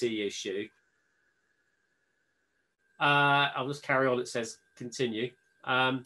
mobility issue. Uh, I'll just carry on. It says continue. Um,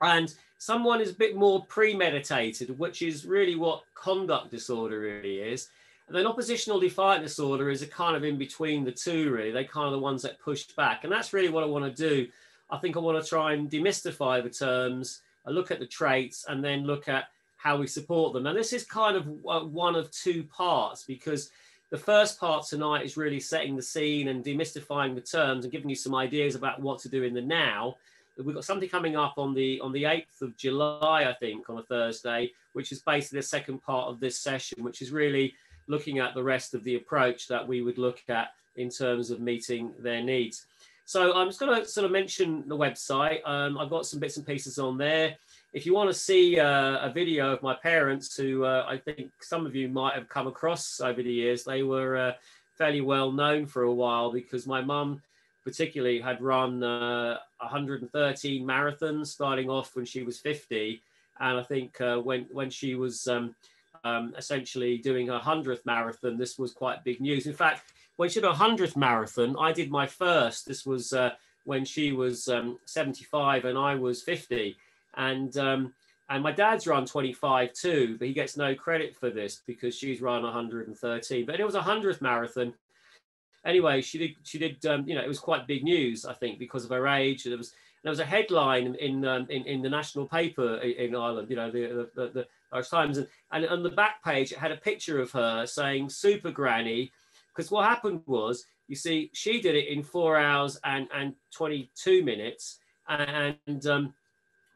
and someone is a bit more premeditated, which is really what conduct disorder really is. And then oppositional defiant disorder is a kind of in between the two, really. they're kind of the ones that push back. And that's really what I want to do. I think I want to try and demystify the terms, I look at the traits, and then look at how we support them. And this is kind of uh, one of two parts because the first part tonight is really setting the scene and demystifying the terms and giving you some ideas about what to do in the now we've got something coming up on the on the 8th of July, I think, on a Thursday, which is basically the second part of this session, which is really looking at the rest of the approach that we would look at in terms of meeting their needs. So I'm just going to sort of mention the website. Um, I've got some bits and pieces on there. If you want to see uh, a video of my parents, who uh, I think some of you might have come across over the years, they were uh, fairly well known for a while because my mum particularly had run uh, 113 marathons starting off when she was 50 and i think uh, when when she was um, um, essentially doing her 100th marathon this was quite big news. In fact when she did her 100th marathon i did my first. This was uh, when she was um, 75 and i was 50 and um, and my dad's run 25 too but he gets no credit for this because she's run 113 but it was a 100th marathon anyway, she did. She did. Um, you know, it was quite big news, I think, because of her age. There was there was a headline in um, in, in the national paper in, Ireland. You know, the the, the, Irish Times, and, and on the back page it had a picture of her saying "Super Granny," because what happened was, you see, she did it in four hours and and twenty two minutes, and um,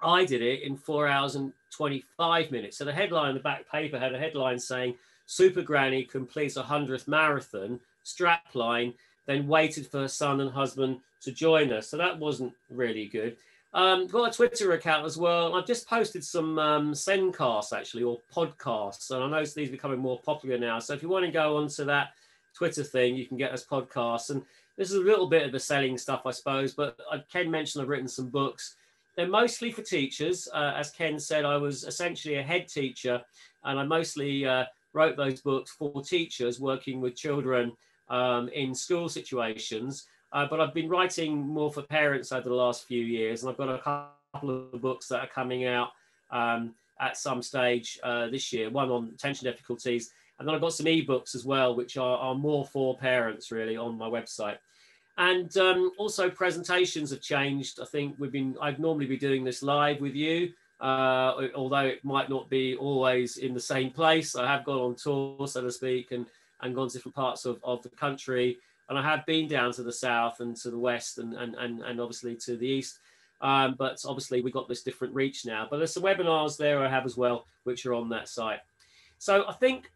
I did it in four hours and 25 minutes. So the headline in the back paper had a headline saying Super Granny completes a 100th marathon strapline, then waited for her son and husband to join us. So that wasn't really good. Um, got a Twitter account as well. I've just posted some um, Zencasts actually, or podcasts, and I know these are becoming more popular now. So if you want to go onto that Twitter thing, you can get us podcasts. And this is a little bit of the selling stuff, I suppose. But I, can mention I've written some books. They're mostly for teachers. Uh, as Ken said, I was essentially a head teacher, and I mostly uh, wrote those books for teachers working with children um, in school situations. Uh, but I've been writing more for parents over the last few years, and I've got a couple of books that are coming out um, at some stage uh, this year. One on attention difficulties, and then I've got some ebooks as well, which are, are more for parents really on my website. And um, also presentations have changed. I think we've been. I'd normally be doing this live with you, uh, although it might not be always in the same place. I have gone on tour, so to speak, and and gone to different parts of, of the country. And I have been down to the south and to the west and, and, and, and obviously to the east. Um, but obviously we've got this different reach now. But there's some webinars there I have as well, which are on that site. So I think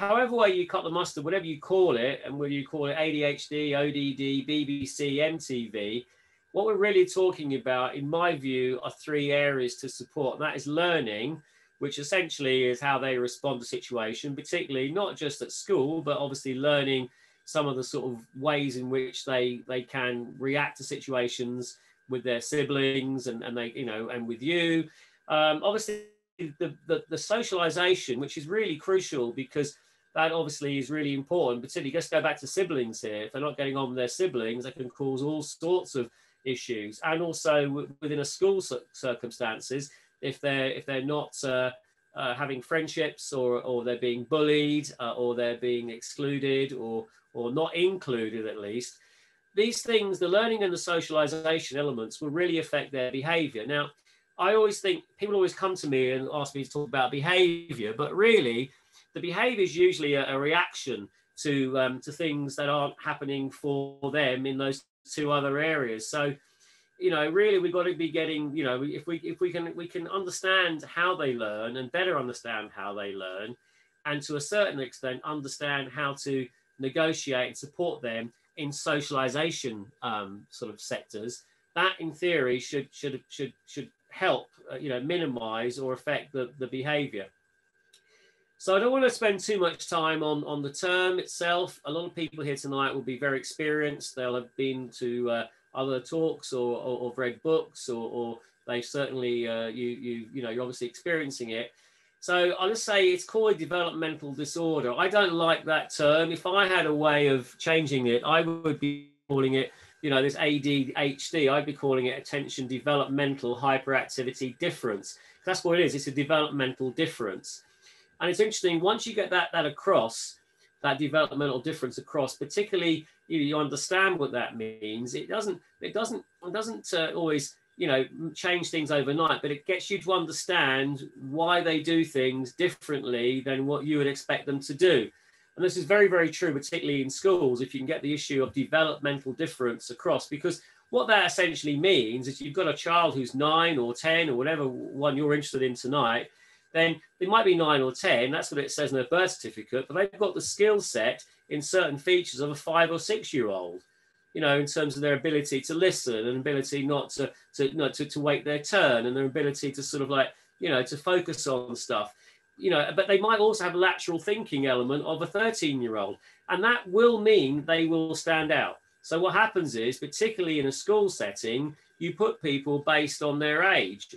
however way you cut the mustard, whatever you call it, and whether you call it ADHD, ODD, BBC, MTV, what we're really talking about, in my view, are three areas to support. And that is learning, which essentially is how they respond to situation, particularly not just at school, but obviously learning some of the sort of ways in which they they can react to situations with their siblings and, and they you know and with you um, obviously the, the the socialization which is really crucial because that obviously is really important particularly just go back to siblings here. If they're not getting on with their siblings that can cause all sorts of issues. And also within a school circumstances if they're if they're not uh, uh, having friendships or or they're being bullied uh, or they're being excluded or or not included at least these things the learning and the socialization elements will really affect their behavior. Now i always think people always come to me and ask me to talk about behavior but really the behavior is usually a, a reaction to um, to things that aren't happening for them in those two other areas. So you know really we've got to be getting you know if we if we can we can understand how they learn and better understand how they learn and to a certain extent understand how to negotiate and support them in socialization um, sort of sectors that in theory should should should should help uh, you know minimize or affect the, the behavior so I don't want to spend too much time on, on the term itself. A lot of people here tonight will be very experienced. They'll have been to uh, other talks or, or, or read books or, or they certainly uh, you you you know you're obviously experiencing it So I'll just say it's called developmental disorder. I don't like that term. If I had a way of changing it, I would be calling it, you know, this ADHD. I'd be calling it attention developmental hyperactivity difference. That's what it is. It's a developmental difference. And it's interesting, once you get that, that across, that developmental difference across, particularly you, you understand what that means. It doesn't, it doesn't, it doesn't uh, always you know change things overnight but it gets you to understand why they do things differently than what you would expect them to do and this is very very true particularly in schools if you can get the issue of developmental difference across because what that essentially means is you've got a child who's nine or 10 or whatever one you're interested in tonight then they might be nine or 10 that's what it says in their birth certificate but they've got the skill set in certain features of a five or six year old you know, in terms of their ability to listen and ability not to to not to, to wait their turn and their ability to sort of like, you know, to focus on stuff. You know, but they might also have a lateral thinking element of a 13 year old. And that will mean they will stand out. So what happens is, particularly in a school setting, you put people based on their age,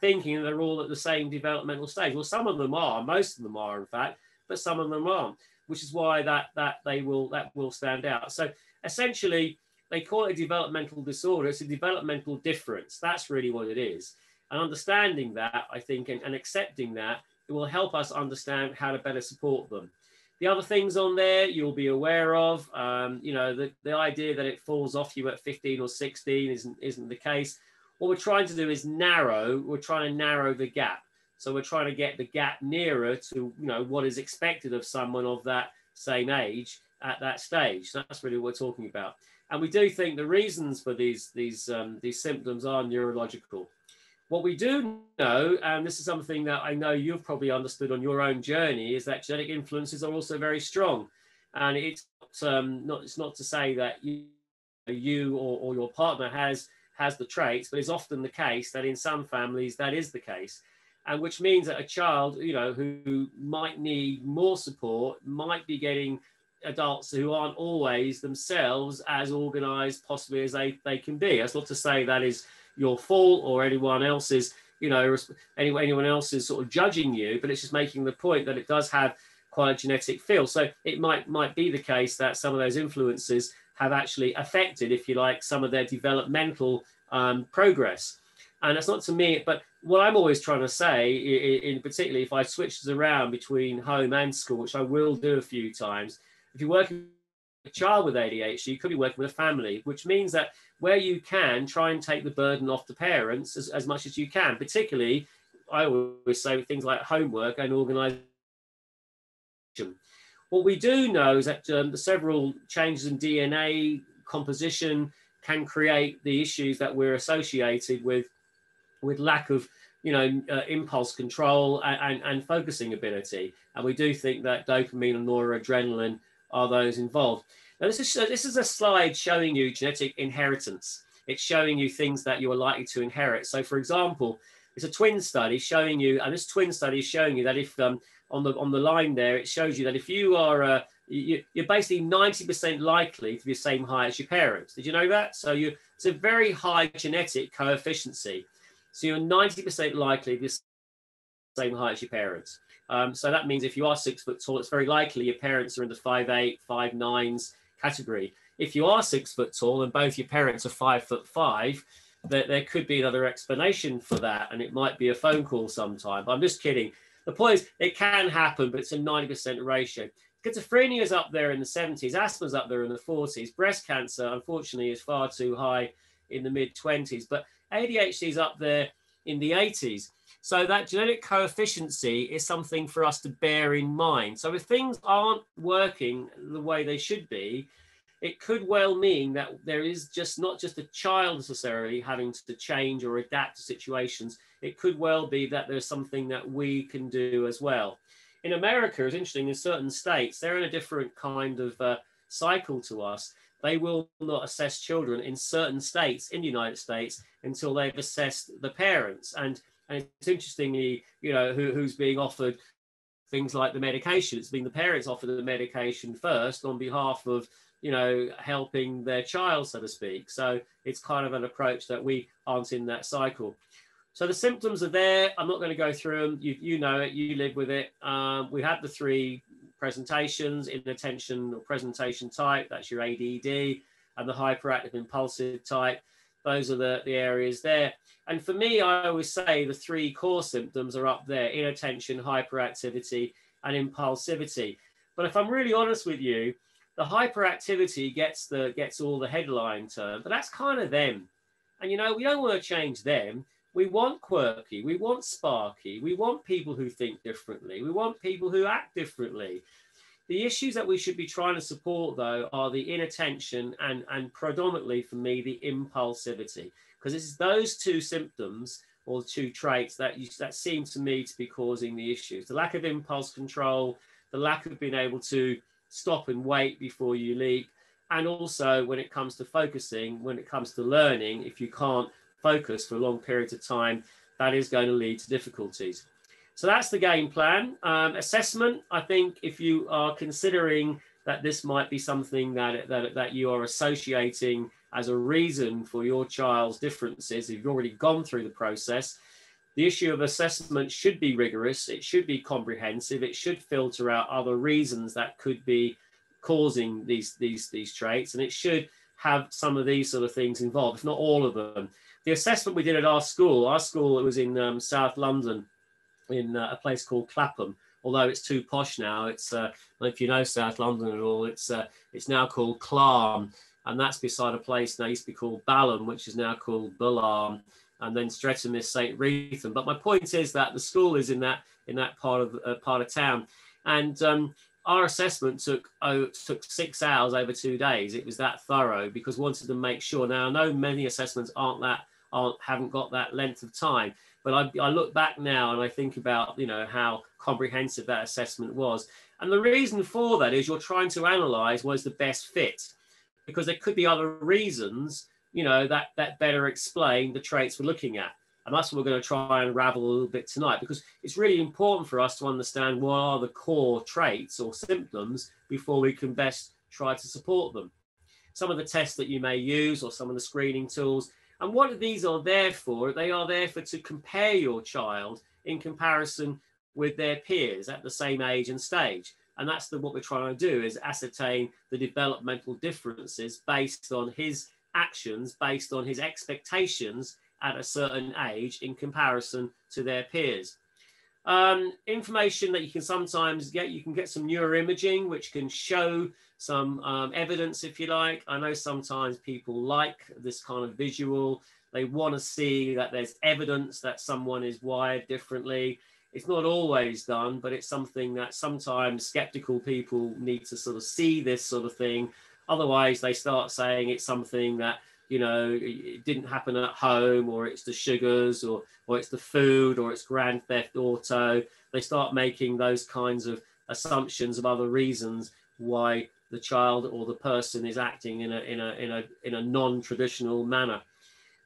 thinking they're all at the same developmental stage. Well, some of them are, most of them are, in fact, but some of them aren't, which is why that that they will that will stand out. So essentially, they call it a developmental disorder. It's a developmental difference. That's really what it is. And understanding that, I think, and, and accepting that, it will help us understand how to better support them. The other things on there you'll be aware of, um, you know, the, the idea that it falls off you at 15 or 16 isn't, isn't the case. What we're trying to do is narrow, we're trying to narrow the gap. So we're trying to get the gap nearer to, you know, what is expected of someone of that same age at that stage. That's really what we're talking about. And we do think the reasons for these, these, um, these symptoms are neurological. What we do know, and this is something that I know you've probably understood on your own journey, is that genetic influences are also very strong. And it's um, not, it's not to say that you, you or, or your partner has, has the traits, but it's often the case that in some families that is the case and which means that a child you know who might need more support might be getting adults who aren't always themselves as organized possibly as they, they can be. That's not to say that is your fault or anyone else's, you know, anyone, anyone else is sort of judging you, but it's just making the point that it does have quite a genetic feel. So it might might be the case that some of those influences have actually affected, if you like, some of their developmental um, progress. And that's not to me, but what I'm always trying to say, in, particularly if I switch around between home and school, which I will do a few times, if you're working with a child with ADHD, you could be working with a family, which means that where you can, try and take the burden off the parents as, as much as you can, particularly, I always say with things like homework and organisation. What we do know is that um, the several changes in DNA composition can create the issues that we're associated with, with lack of you know, uh, impulse control and, and, and, focusing ability. And we do think that dopamine and noradrenaline are those involved. Now, this is, this is a slide showing you genetic inheritance. It's showing you things that you are likely to inherit. So, for example, it's a twin study showing you, and this twin study is showing you that if um, on the on the line there, it shows you that if you are uh, you, are basically 90% likely to be the same height as your parents. Did you know that? So you it's a very high genetic coefficient. So you're 90% likely to be the same height as your parents. Um, so that means if you are six foot tall, it's very likely your parents are in the five eight, five nines category. If you are six foot tall and both your parents are five foot five, there, there could be another explanation for that, and it might be a phone call sometime. I'm just kidding. The point is, it can happen, but it's a 90% ratio. Schizophrenia is up there in the 70s, asthma's up there in the 40s, breast cancer, unfortunately, is far too high in the mid 20s, but ADHD is up there in the 80s. So that genetic coefficiency is something for us to bear in mind. So if things aren't working the way they should be, it could well mean that there is just not just a child necessarily having to change or adapt to situations. It could well be that there's something that we can do as well. In America, it's interesting, in certain states, they're in a different kind of uh, cycle to us. They will not assess children in certain states in the United States until they've assessed the parents. And and it's interestingly, you know, who, who's being offered things like the medication. It's been the parents offer the medication first on behalf of, you know, helping their child, so to speak. So it's kind of an approach that we aren't in that cycle. So the symptoms are there. I'm not going to go through them. You, you know it. You live with it. Um, we had the three presentations, inattention or presentation type. That's your ADD, and the hyperactive impulsive type. Those are the, the areas there. And for me, I always say the three core symptoms are up there: inattention, hyperactivity, and impulsivity. But if I'm really honest with you, the hyperactivity gets the gets all the headline term, but that's kind of them. And you know, we don't want to change them. We want quirky, we want sparky, we want people who think differently, we want people who act differently. The issues that we should be trying to support, though, are the inattention and, and predominantly for me, the impulsivity, because it's those two symptoms or two traits that you, that seem to me to be causing the issues. The lack of impulse control, the lack of being able to stop and wait before you leap, and also when it comes to focusing, when it comes to learning, if you can't focus for long periods of time, that is going to lead to difficulties. So that's the game plan. Um, assessment, I think if you are considering that this might be something that, that, that you are associating as a reason for your child's differences, if you've already gone through the process, the issue of assessment should be rigorous, it should be comprehensive, it should filter out other reasons that could be causing these, these, these traits, and it should have some of these sort of things involved, if not all of them. The assessment we did at our school, our school it was in um, South London, in uh, a place called Clapham. Although it's too posh now, it's uh, if you know South London at all, it's uh, it's now called Clarm, and that's beside a place that used to be called Balham, which is now called Bullarm, and then Streatham is St Wreatham. But my point is that the school is in that in that part of uh, part of town, and um, our assessment took oh, took six hours over two days. It was that thorough because we wanted to make sure. Now I know many assessments aren't that aren't haven't got that length of time, but I, I look back now and I think about, you know, how comprehensive that assessment was. And the reason for that is you're trying to analyze what is the best fit, because there could be other reasons, you know, that, that better explain the traits we're looking at. And that's what we're going to try and unravel a little bit tonight, because it's really important for us to understand what are the core traits or symptoms before we can best try to support them. Some of the tests that you may use or some of the screening tools and what these are there for, they are there for to compare your child in comparison with their peers at the same age and stage. And that's the, what we're trying to do is ascertain the developmental differences based on his actions, based on his expectations at a certain age in comparison to their peers. Um, information that you can sometimes get, you can get some neuroimaging, which can show some um, evidence, if you like. I know sometimes people like this kind of visual. They want to see that there's evidence that someone is wired differently. It's not always done, but it's something that sometimes skeptical people need to sort of see this sort of thing. Otherwise, they start saying it's something that you know it didn't happen at home or it's the sugars or or it's the food or it's grand theft auto. They start making those kinds of assumptions of other reasons why the child or the person is acting in a in a in a in a non-traditional manner.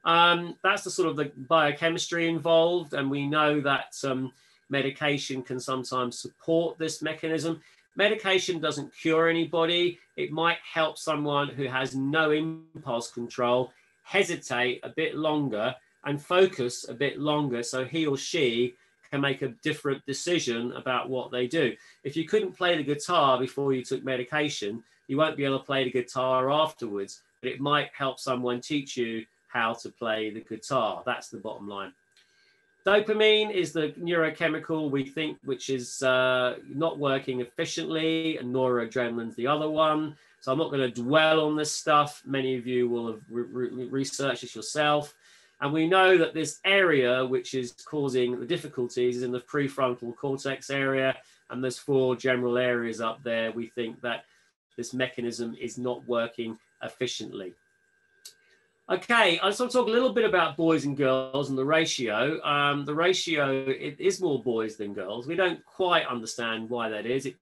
Um, that's the sort of the biochemistry involved and we know that um, medication can sometimes support this mechanism Medication doesn't cure anybody. It might help someone who has no impulse control hesitate a bit longer and focus a bit longer so he or she can make a different decision about what they do. If you couldn't play the guitar before you took medication, you won't be able to play the guitar afterwards, but it might help someone teach you how to play the guitar. That's the bottom line. Dopamine is the neurochemical we think which is uh, not working efficiently, and noradrenaline's the other one. So I'm not going to dwell on this stuff. Many of you will have re- re- researched this yourself. And we know that this area which is causing the difficulties is in the prefrontal cortex area. And there's four general areas up there. We think that this mechanism is not working efficiently. Okay, I just want to talk a little bit about boys and girls and the ratio. Um, the ratio it is more boys than girls. We don't quite understand why that is. It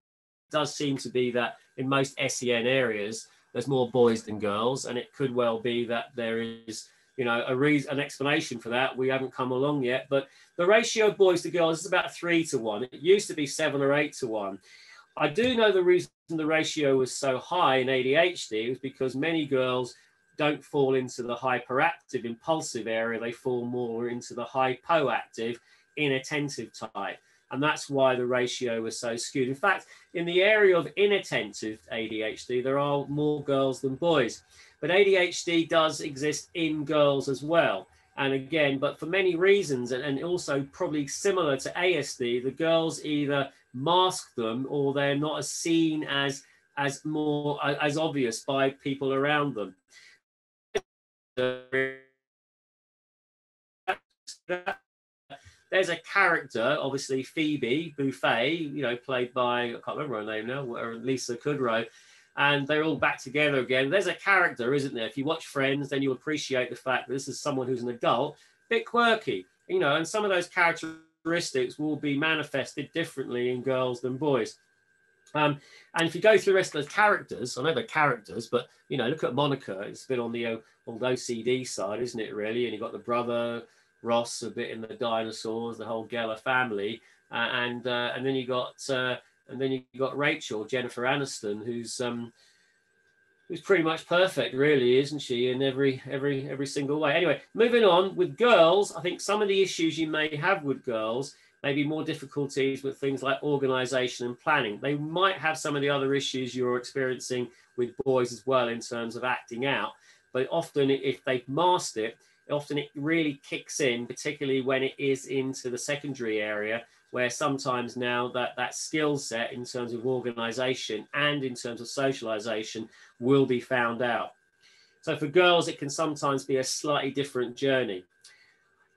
does seem to be that in most SEN areas, there's more boys than girls, and it could well be that there is, you know, a reason, an explanation for that. We haven't come along yet, but the ratio of boys to girls is about three to one. It used to be seven or eight to one. I do know the reason the ratio was so high in ADHD was because many girls don't fall into the hyperactive, impulsive area. They fall more into the hypoactive, inattentive type. And that's why the ratio was so skewed. In fact, in the area of inattentive ADHD, there are more girls than boys. But ADHD does exist in girls as well. And again, but for many reasons, and, also probably similar to ASD, the girls either mask them or they're not as seen as as more as obvious by people around them. There's a character, obviously Phoebe Buffay, you know, played by I can't remember her name now, or Lisa Kudrow, and they're all back together again. There's a character, isn't there? If you watch Friends, then you appreciate the fact that this is someone who's an adult, bit quirky, you know, and some of those characteristics will be manifested differently in girls than boys. Um, and if you go through the rest of the characters, I know they're characters, but you know, look at Monica. It's been on the uh, old OCD side, isn't it? Really, and you've got the brother Ross, a bit in the dinosaurs, the whole Geller family, uh, and uh, and then you got uh, and then you got Rachel Jennifer Aniston, who's um, who's pretty much perfect, really, isn't she? In every every every single way. Anyway, moving on with girls, I think some of the issues you may have with girls maybe more difficulties with things like organization and planning. They might have some of the other issues you're experiencing with boys as well in terms of acting out. But often, if they've mastered it, often it really kicks in, particularly when it is into the secondary area, where sometimes now that that skill set in terms of organization and in terms of socialization will be found out. So for girls, it can sometimes be a slightly different journey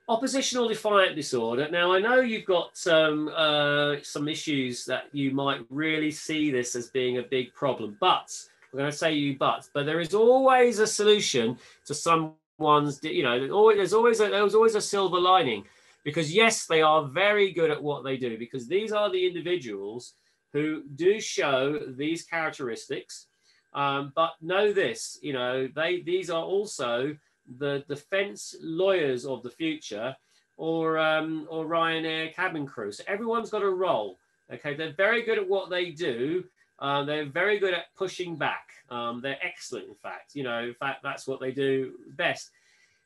oppositional defiant disorder. Now, I know you've got some uh, some issues that you might really see this as being a big problem, but I'm going to say you but, but there is always a solution to someone's. You know, there's always there's always a, there's always a silver lining, because yes, they are very good at what they do, because these are the individuals who do show these characteristics. Um, but know this, you know, they these are also the defense lawyers of the future or um, or Ryanair cabin crew. So everyone's got a role. Okay, they're very good at what they do. Uh, they're very good at pushing back. Um, they're excellent, in fact. You know, in fact, that's what they do best.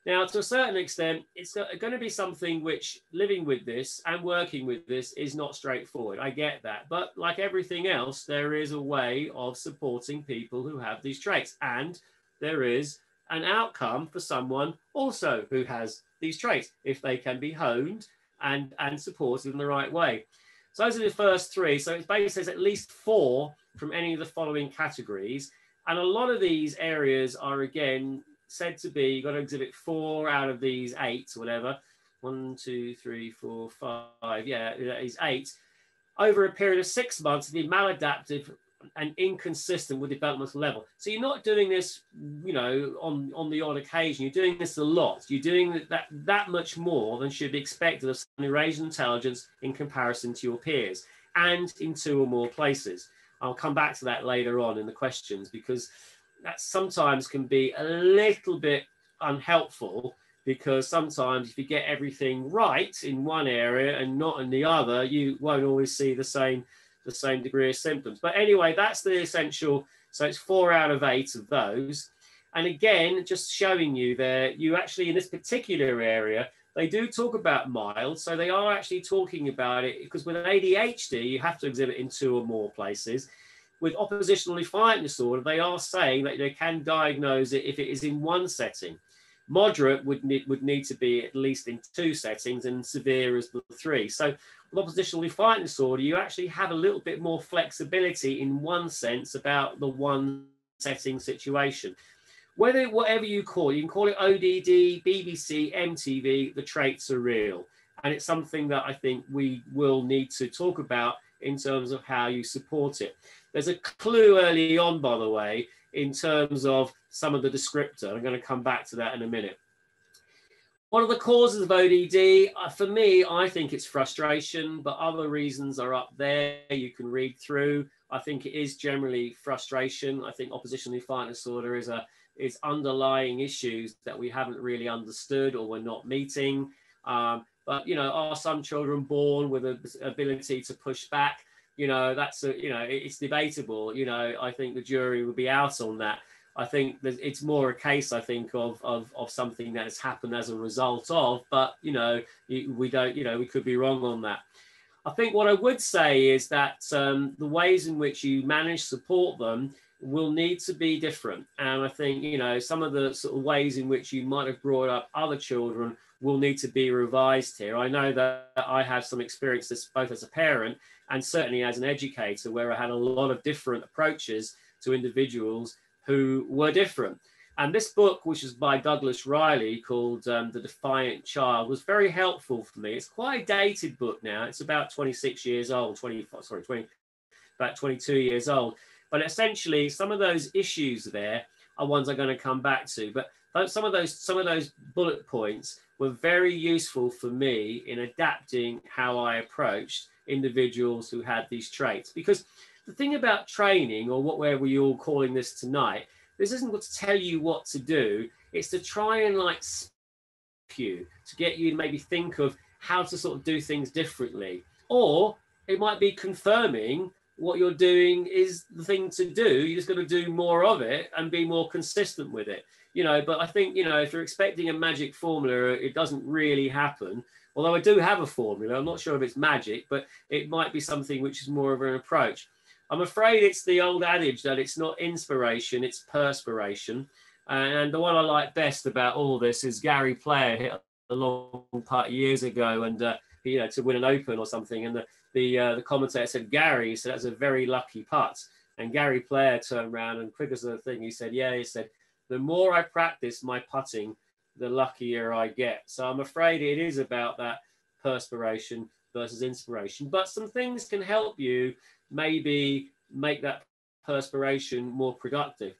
Now, to a certain extent, it's going to be something which living with this and working with this is not straightforward. I get that. But like everything else, there is a way of supporting people who have these traits. And there is an outcome for someone also who has these traits if they can be honed and and supported in the right way. So those are the first three. So it basically says at least four from any of the following categories. And a lot of these areas are again said to be you've got to exhibit four out of these eight or whatever. One, two, three, four, five. Yeah, is eight. Over a period of six months, the maladaptive and inconsistent with developmental level. So you're not doing this, you know, on on the odd occasion. You're doing this a lot. You're doing that that much more than should be expected of Eurasian intelligence in comparison to your peers, and in two or more places. I'll come back to that later on in the questions because that sometimes can be a little bit unhelpful because sometimes if you get everything right in one area and not in the other, you won't always see the same the same degree of symptoms. But anyway, that's the essential. So it's four out of eight of those. And again, just showing you there, you actually in this particular area, they do talk about mild. So they are actually talking about it because with ADHD, you have to exhibit in two or more places. With oppositional defiant disorder, they are saying that they can diagnose it if it is in one setting. Moderate would need, would need to be at least in two settings and severe as the three. So with oppositional defiant disorder, you actually have a little bit more flexibility in one sense about the one setting situation. Whether whatever you call it, you can call it ODD, BBC, MTV, the traits are real. And it's something that I think we will need to talk about in terms of how you support it. There's a clue early on, by the way, in terms of some of the descriptor. I'm going to come back to that in a minute. One of the causes of ODD? Uh, for me, I think it's frustration, but other reasons are up there. You can read through. I think it is generally frustration. I think oppositional defiant disorder is a is underlying issues that we haven't really understood or we're not meeting. Um, but you know, are some children born with an ability to push back? You know, that's a, you know, it's debatable. You know, I think the jury would be out on that. I think it's more a case, I think, of, of, of something that has happened as a result of, but, you know, we don't, you know, we could be wrong on that. I think what I would say is that um, the ways in which you manage support them will need to be different. And I think, you know, some of the sort of ways in which you might have brought up other children will need to be revised here. I know that I have some experiences both as a parent and certainly as an educator where I had a lot of different approaches to individuals who were different. And this book, which is by Douglas Riley called um, The Defiant Child, was very helpful for me. It's quite a dated book now. It's about 26 years old, 20, sorry, 20, about 22 years old. But essentially, some of those issues there are ones I'm going to come back to. But some of those some of those bullet points were very useful for me in adapting how I approached individuals who had these traits. Because the thing about training, or what were we all calling this tonight, this isn't to tell you what to do. It's to try and like you to get you to maybe think of how to sort of do things differently, or it might be confirming what you're doing is the thing to do. You just got to do more of it and be more consistent with it. You know, but I think, you know, if you're expecting a magic formula, it doesn't really happen. Although I do have a formula, I'm not sure if it's magic, but it might be something which is more of an approach. I'm afraid it's the old adage that it's not inspiration, it's perspiration. And the one I like best about all this is Gary Player hit a long putt years ago and, uh, you know, to win an open or something. And the, the, uh, the commentator said, Gary, so that's a very lucky putt. And Gary Player turned around and quick as the thing, he said, yeah, he said, the more I practice my putting, the luckier I get. So I'm afraid it is about that perspiration versus inspiration. But some things can help you maybe make that perspiration more productive.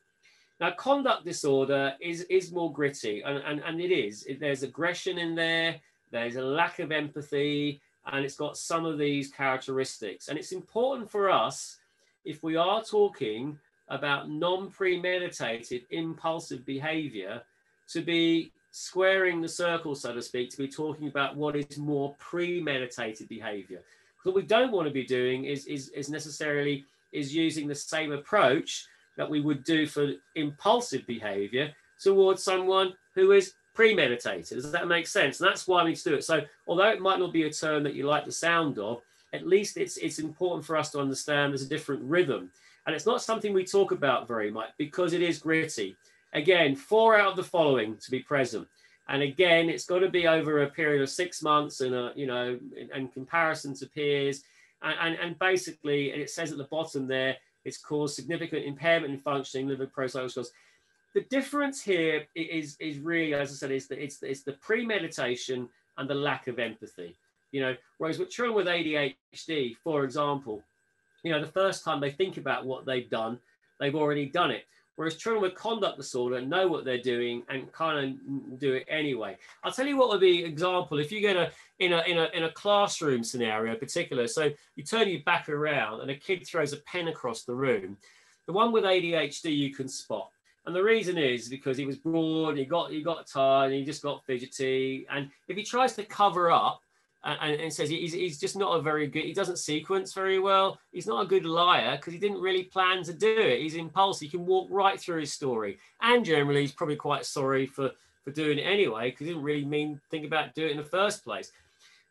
Now, conduct disorder is, is more gritty, and, and, and it is. There's aggression in there, there's a lack of empathy, and it's got some of these characteristics. And it's important for us, if we are talking about non premeditated impulsive behavior, to be squaring the circle, so to speak, to be talking about what is more premeditated behavior. What we don't want to be doing is, is, is necessarily is using the same approach that we would do for impulsive behavior towards someone who is premeditated. Does that make sense? And that's why we need to do it. So although it might not be a term that you like the sound of, at least it's it's important for us to understand there's a different rhythm. And it's not something we talk about very much because it is gritty. Again, four out of the following to be present. And again, it's got to be over a period of six months and, a, you know, in, comparison to peers. And, and, and, basically, and it says at the bottom there, it's caused significant impairment in functioning, liver pro-cytoscores. The difference here is, is really, as I said, is that it's, it's the premeditation and the lack of empathy. You know, whereas with children with ADHD, for example, you know, the first time they think about what they've done, they've already done it. Whereas children with conduct disorder know what they're doing and kind of do it anyway. I'll tell you what would be example if you get a in a in a in a classroom scenario in particular. So you turn your back around and a kid throws a pen across the room. The one with ADHD you can spot. And the reason is because he was bored, he got he got tired, he just got fidgety. And if he tries to cover up, and, and says he's, he's just not a very good, he doesn't sequence very well. He's not a good liar because he didn't really plan to do it. He's impulsive. He can walk right through his story. And generally, he's probably quite sorry for, for doing it anyway because he didn't really mean think about doing it in the first place.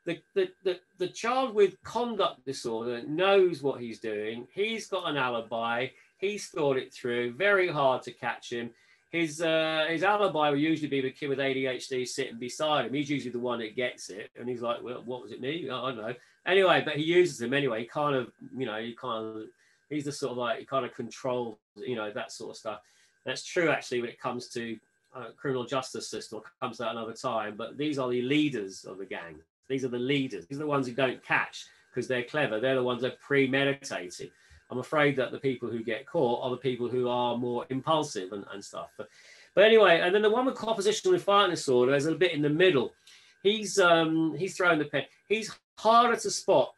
The, the, the, the child with conduct disorder knows what he's doing. He's got an alibi. He's thought it through. Very hard to catch him his uh, his alibi will usually be the kid with ADHD sitting beside him. He's usually the one that gets it, and he's like, "Well, what was it me? I don't know." Anyway, but he uses him anyway. He kind of, you know, he kind of, he's the sort of like he kind of controls, you know, that sort of stuff. That's true actually when it comes to uh, criminal justice system. comes to that another time. But these are the leaders of the gang. These are the leaders. These are the ones who don't catch because they're clever. They're the ones that premeditated. I'm afraid that the people who get caught are the people who are more impulsive and, and stuff. But, but anyway, and then the one with oppositional defiant disorder is a bit in the middle. He's um, he's throwing the pen. He's harder to spot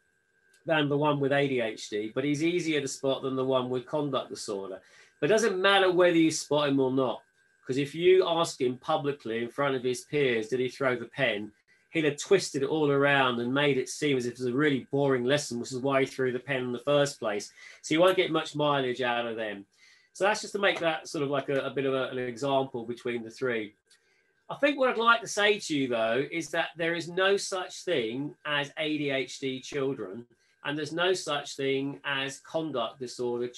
than the one with ADHD, but he's easier to spot than the one with conduct disorder. But it doesn't matter whether you spot him or not, because if you ask him publicly in front of his peers, did he throw the pen? He'd have twisted it all around and made it seem as if it was a really boring lesson, which is why he threw the pen in the first place. So you won't get much mileage out of them. So that's just to make that sort of like a, a bit of a, an example between the three. I think what I'd like to say to you though is that there is no such thing as ADHD children, and there's no such thing as conduct disorder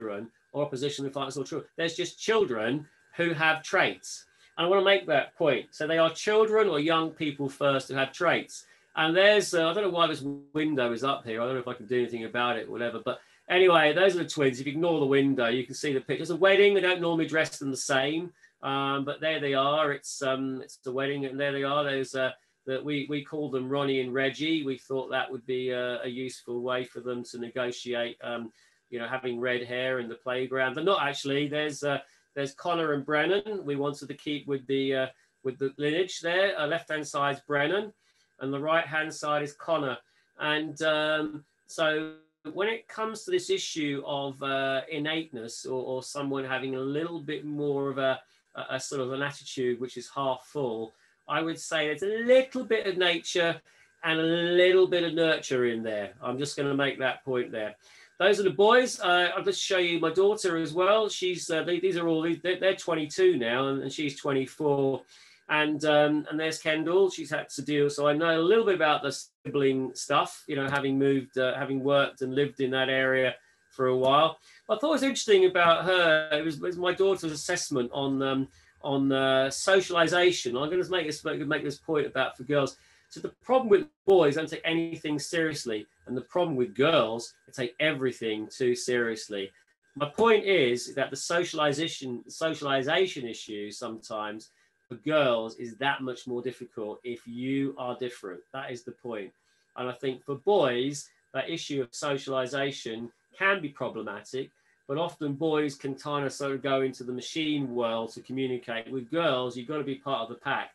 children or oppositional or children. There's just children who have traits. And I want to make that point. So they are children or young people first who have traits. And there's, uh, I don't know why this window is up here. I don't know if I can do anything about it, whatever. But anyway, those are the twins. If you ignore the window, you can see the pictures. A wedding, they don't normally dress them the same. Um, but there they are. It's um, it's the wedding, and there they are. There's uh, that we we call them Ronnie and Reggie. We thought that would be a, a useful way for them to negotiate. Um, you know, having red hair in the playground. But not actually. There's uh, there's Connor and Brennan. We wanted to keep with the uh, with the lineage there. Uh, left hand side is Brennan, and the right hand side is Connor. And um, so when it comes to this issue of uh, innateness or, or someone having a little bit more of a a, a sort of an attitude which is half full, I would say there's a little bit of nature and a little bit of nurture in there. I'm just going to make that point there. Those are the boys. Uh, I'll just show you my daughter as well. She's uh, they, these are all they're, they're 22 now, and, she's 24. And um, and there's Kendall. She's had to deal. So I know a little bit about the sibling stuff. You know, having moved, uh, having worked and lived in that area for a while. I thought it was interesting about her. It was, it was my daughter's assessment on um, on uh, socialization. I'm going to make this make this point about for girls. So the problem with boys don't take anything seriously, and the problem with girls take everything too seriously. My point is that the socialization socialization issue sometimes for girls is that much more difficult if you are different. That is the point. And I think for boys, that issue of socialization can be problematic, but often boys can kind of sort of go into the machine world to communicate. With girls, you've got to be part of the pack.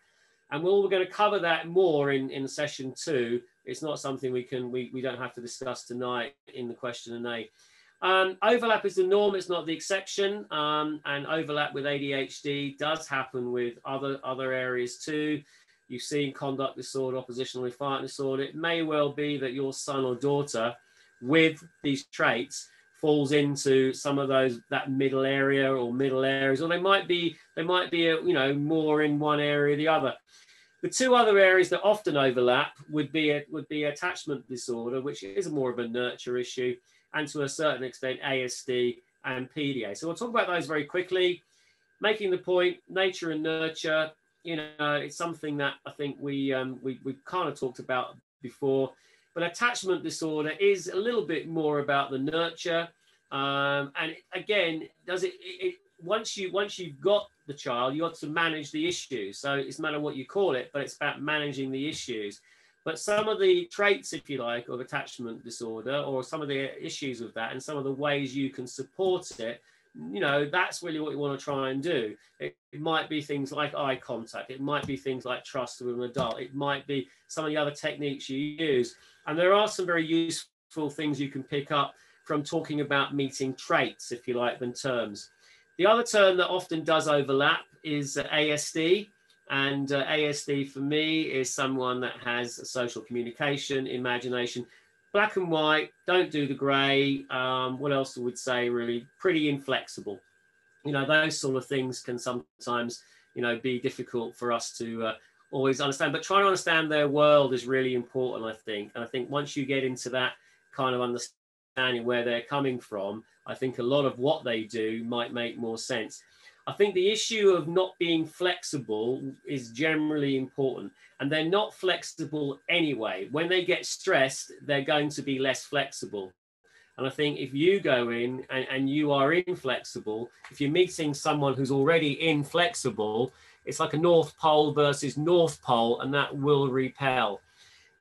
And we're, we're going to cover that more in, in session two. It's not something we can we, we don't have to discuss tonight in the question and A. Um, overlap is the norm, it's not the exception. Um, and overlap with ADHD does happen with other other areas too. You've seen conduct disorder, oppositional defiant disorder. It may well be that your son or daughter with these traits falls into some of those that middle area or middle areas or they might be they might be you know more in one area or the other. The two other areas that often overlap would be a, would be attachment disorder which is more of a nurture issue and to a certain extent asd and pda so we'll talk about those very quickly. Making the point nature and nurture you know it's something that i think we um, we, we kind of talked about before but attachment disorder is a little bit more about the nurture. Um, and again, does it, it, it, once you once you've got the child, you got to manage the issues. So it's matter what you call it, but it's about managing the issues. But some of the traits, if you like, of attachment disorder, or some of the issues with that, and some of the ways you can support it, you know, that's really what you want to try and do. It, it, might be things like eye contact. It might be things like trust with an adult. It might be some of the other techniques you use. And there are some very useful things you can pick up from talking about meeting traits, if you like, than terms. The other term that often does overlap is uh, ASD. And uh, ASD for me is someone that has social communication, imagination, black and white, don't do the grey. Um, what else would say really? Pretty inflexible. You know, those sort of things can sometimes, you know, be difficult for us to uh, always understand. But trying to understand their world is really important, I think. And I think once you get into that kind of understanding where they're coming from, I think a lot of what they do might make more sense. I think the issue of not being flexible is generally important, and they're not flexible anyway. When they get stressed, they're going to be less flexible. And I think if you go in and, and you are inflexible, if you're meeting someone who's already inflexible, it's like a North Pole versus North Pole, and that will repel.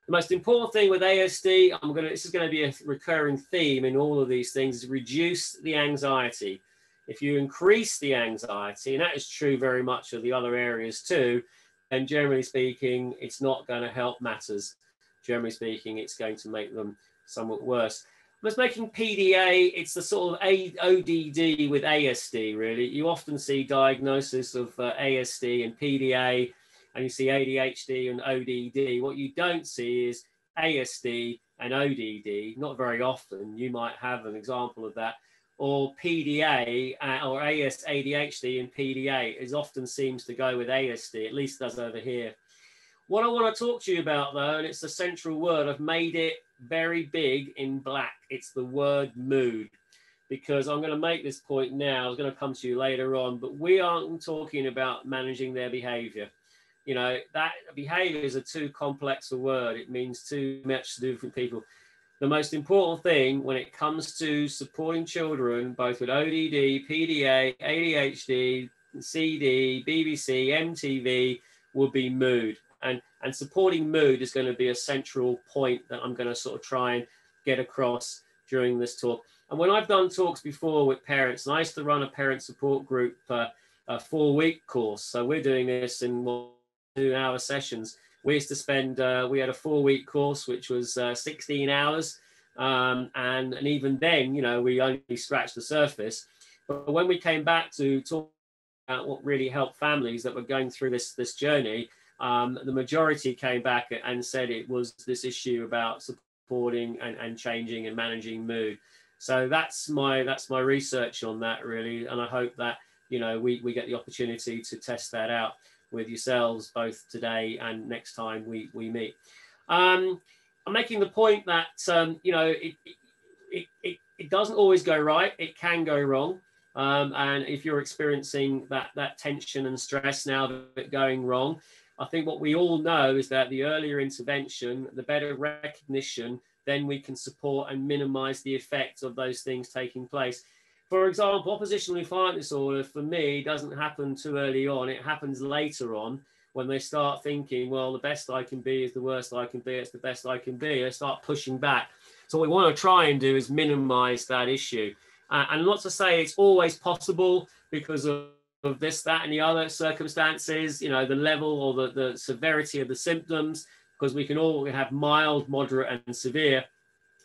The most important thing with ASD, I'm gonna this is going to be a recurring theme in all of these things, is reduce the anxiety. If you increase the anxiety, and that is true very much of the other areas too, and generally speaking, it's not going to help matters. Generally speaking, it's going to make them somewhat worse was making PDA, it's the sort of ODD with ASD, really. You often see diagnosis of uh, ASD and PDA, and you see ADHD and ODD. What you don't see is ASD and ODD, not very often. You might have an example of that. Or PDA uh, or AS ADHD and PDA. is often seems to go with ASD, at least does over here. What I want to talk to you about though, and it's the central word, I've made it very big in black. It's the word mood because I'm going to make this point now. I was going to come to you later on, but we aren't talking about managing their behavior. You know, that behavior is a too complex a word. It means too much to different people. The most important thing when it comes to supporting children, both with ODD, PDA, ADHD, CD, BBC, MTV, will be mood. And, and supporting mood is going to be a central point that I'm going to sort of try and get across during this talk. And when I've done talks before with parents, and I used to run a parent support group, uh, a four week course. So we're doing this in two hour sessions. We used to spend, uh, we had a four week course, which was uh, 16 hours. Um, and, and even then, you know, we only scratched the surface. But when we came back to talk about what really helped families that were going through this, this journey, um, the majority came back and said it was this issue about supporting and, and changing and managing mood. So that's my that's my research on that really, and I hope that you know we we get the opportunity to test that out with yourselves both today and next time we we meet. Um, I'm making the point that um, you know it, it it it doesn't always go right. It can go wrong. Um, and if you're experiencing that that tension and stress now that it going wrong, I think what we all know is that the earlier intervention, the better recognition then we can support and minimize the effects of those things taking place. For example, oppositional defiant disorder for me doesn't happen too early on. It happens later on when they start thinking, well, the best I can be is the worst I can be. It's the best I can be. They start pushing back. So what we want to try and do is minimize that issue. Uh, and not to say it's always possible because of, of this, that, and the other circumstances, you know, the level or the, the severity of the symptoms because we can all have mild, moderate, and severe.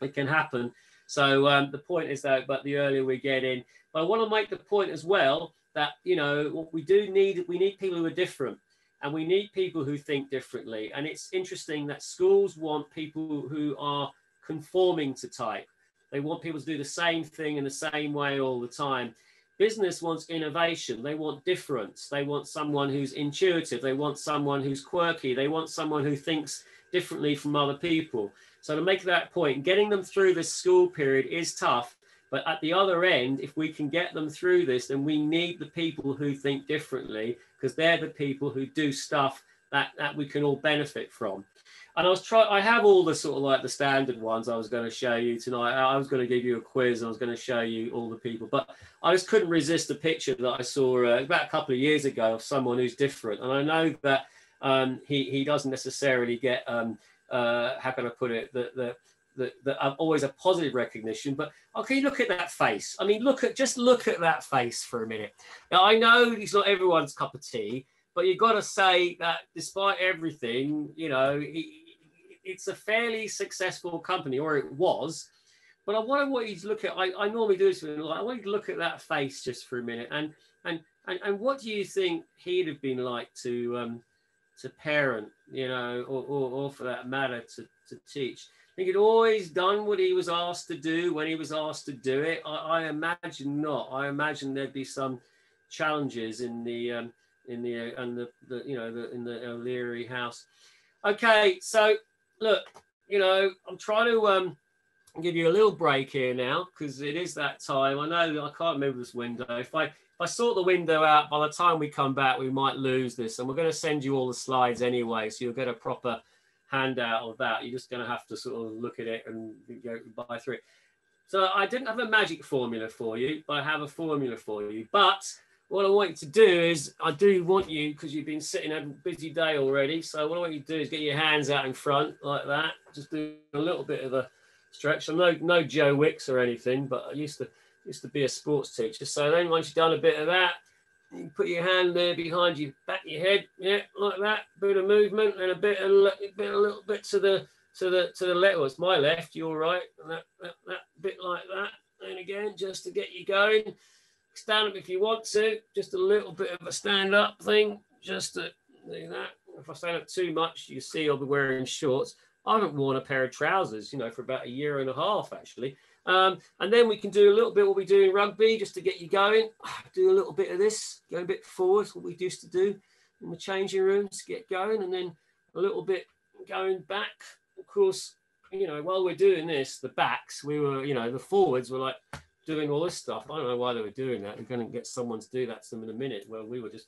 It can happen. So um, the point is that, but the earlier we get in, but I want to make the point as well that you know we do need we need people who are different, and we need people who think differently. And it's interesting that schools want people who are conforming to type. They want people to do the same thing in the same way all the time. Business wants innovation. They want difference. They want someone who's intuitive. They want someone who's quirky. They want someone who thinks differently from other people. So to make that point, getting them through this school period is tough. But at the other end, if we can get them through this, then we need the people who think differently because they're the people who do stuff that, that we can all benefit from and I was trying. I have all the sort of like the standard ones I was going to show you tonight. I was going to give you a quiz. I was going to show you all the people, but I just couldn't resist the picture that I saw uh, about a couple of years ago of someone who's different. And I know that um, he he doesn't necessarily get um, uh, how can I put it the the that, that uh, always a positive recognition. But okay, look at that face. I mean, look at just look at that face for a minute. Now I know he's not everyone's cup of tea, but you've got to say that despite everything, you know, it's a fairly successful company, or it was. But I want you to look at. I, I normally do this. Like, I want you to look at that face just for a minute, and and and, and what do you think he'd have been like to um, to parent, you know, or, or, or for that matter, to, to teach? I think he'd always done what he was asked to do when he was asked to do it. I, I imagine not. I imagine there'd be some challenges in the um, in the uh, and the, the you know the in the O'Leary house. Okay, so look, you know, I'm trying to um, give you a little break here now because it is that time. I know I can't move this window. If I I sort the window out, by the time we come back, we might lose this. And we're going to send you all the slides anyway, so you'll get a proper handout of that. You're just going to have to sort of look at it and go by through it. So I didn't have a magic formula for you, but I have a formula for you. But what I want you to do is, I do want you, because you've been sitting a busy day already. So what I want you to do is get your hands out in front like that. Just do a little bit of a stretch. I'm no, no Joe Wicks or anything, but I used to used to be a sports teacher. So then once you've done a bit of that, you put your hand there behind you, back your head, yeah, like that. Bit of movement and a bit of a bit, a little bit to the to the to the left. Well, it's my left, your right, and that, that that bit like that. And again, just to get you going stand up if you want to, just a little bit of a stand up thing, just to do that. If I stand up too much, you see I'll be wearing shorts. I haven't worn a pair of trousers, you know, for about a year and a half actually. Um, and then we can do a little bit what we do in rugby just to get you going. Do a little bit of this, go a bit forward, what we used to do in the changing rooms, get going, and then a little bit going back. Of course, you know, while we're doing this, the backs, we were, you know, the forwards were like doing all this stuff. I don't know why they were doing that. We're going to get someone to do that to them in a minute where we were just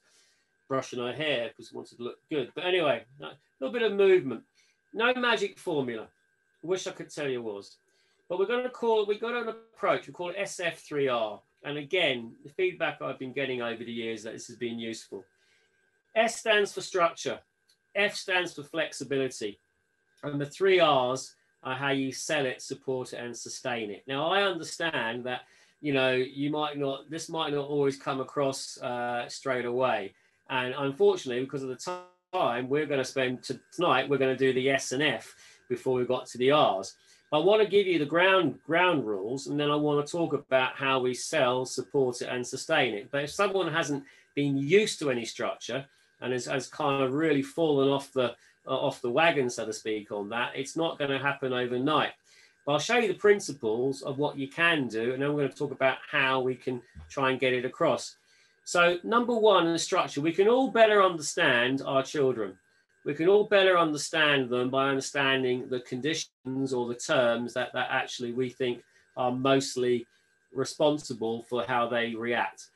brushing our hair because we wanted to look good. But anyway, a little bit of movement. No magic formula. Wish I could tell you was. But we're going to call, we've got an approach, we call it SF3R. And again, the feedback I've been getting over the years that this has been useful. S stands for structure. F stands for flexibility. And the three R's are how you sell it, support it, and sustain it. Now, I understand that, you know, you might not, this might not always come across uh, straight away. And unfortunately, because of the time, we're going to spend tonight, we're going to do the S and F before we got to the R's. I want to give you the ground ground rules, and then I want to talk about how we sell, support it, and sustain it. But if someone hasn't been used to any structure and has, has kind of really fallen off the uh, off the wagon, so to speak, on that, it's not going to happen overnight. But I'll show you the principles of what you can do, and then we're going to talk about how we can try and get it across. So, number one in the structure, we can all better understand our children we can all better understand them by understanding the conditions or the terms that, that actually we think are mostly responsible for how they react.